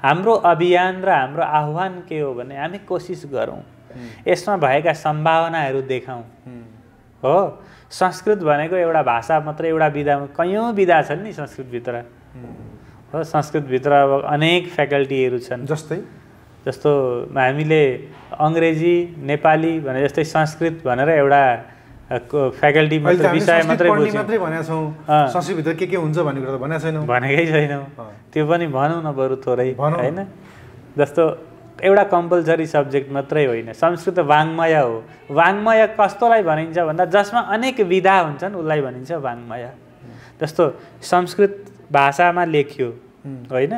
हाम्रो अभियान र हाम्रो आह्वान के हो भने हामी कोसिस गरौँ। यसमा भएका सम्भावनाहरू देखाउँ। हो। संस्कृत भनेको एउटा भाषा मात्रै एउटा विधा कैयौँ विधा छन् नि संस्कृतभित्र। हो? संस्कृतभित्र अब अनेक फ्याकल्टीहरू छन्। जस्तै? जस्तो हामीले अङ्ग्रेजी नेपाली भने जस्तै संस्कृत भनेर एउटा फ्याकल्टी मात्रै विषय मात्रै मात्रै भनेका छौँ। संस्कृतभित्र के के हुन्छ भन्ने कुरा त भनेका छैनौँ। भनेकै छैनौँ। त्यो पनि भनौँ न बरु थोरै। होइन? जस्तो एउटा कम्पलसरी सब्जेक्ट मात्रै होइन। संस्कृत वाङ्मय हो। वाङ्मय कस्तोलाई भनिन्छ भन्दा जसमा अनेक विधा हुन्छन् उसलाई भनिन्छ वाङ्मय। जस्तो संस्कृत भाषामा लेखियो होइन?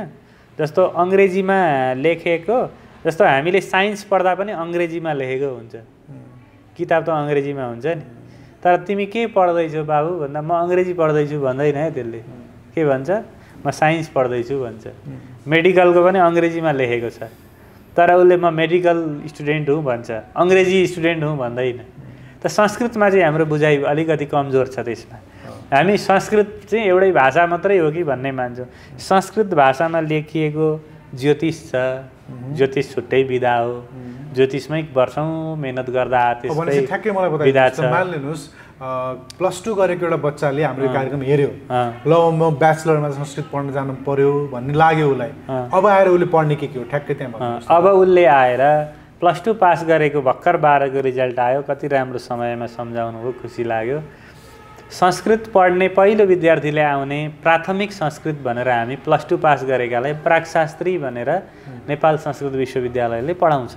जस्तो अङ्ग्रेजीमा लेखेको जस्तो हामीले साइन्स पढ्दा पनि अङ्ग्रेजीमा लेखेको हुन्छ। किताब त अङ्ग्रेजीमा हुन्छ नि। तर तिमी के पढ्दैछौ बाबु भन्दा म अङ्ग्रेजी पढ्दैछु भन्दैन है त्यसले। के भन्छ? म साइन्स पढ्दैछु भन्छ। मेडिकलको पनि अङ्ग्रेजीमा लेखेको छ। तर उसले म मेडिकल स्टुडेन्ट हुँ भन्छ। अङ्ग्रेजी स्टुडेन्ट हुँ भन्दैन। त संस्कृतमा चाहिँ हाम्रो बुझाइ अलिकति कमजोर छ त्यसमा। हामी संस्कृत चाहिँ एउटै भाषा मात्रै हो कि भन्ने मान्छौँ। संस्कृत भाषामा लेखिएको ज्योतिष छ ज्योतिष छुट्टै विधा हो। ज्योतिषमै वर्षौँ मेहनत गर्दा ठ्याक्कै मलाई बताइदिनुहोस् प्लस टू गरेको एउटा बच्चाले हाम्रो कार्यक्रम हेऱ्यो। ल म ब्याचलरमा संस्कृत पढ्न जानु पर्यो भन्ने लाग्यो उसलाई। अब आएर उसले पढ्ने के के हो? ठ्याक्कै त्यहाँ। अब उसले आएर प्लस टू पास गरेको भर्खर बाह्रको रिजल्ट आयो कति राम्रो समयमा सम्झाउनु भयो खुसी लाग्यो। संस्कृत पढ्ने पहिलो विद्यार्थीले आउने प्राथमिक संस्कृत भनेर हामी प्लस टू पास गरेकालाई प्राकशास्त्री भनेर नेपाल संस्कृत विश्वविद्यालयले पढाउँछ।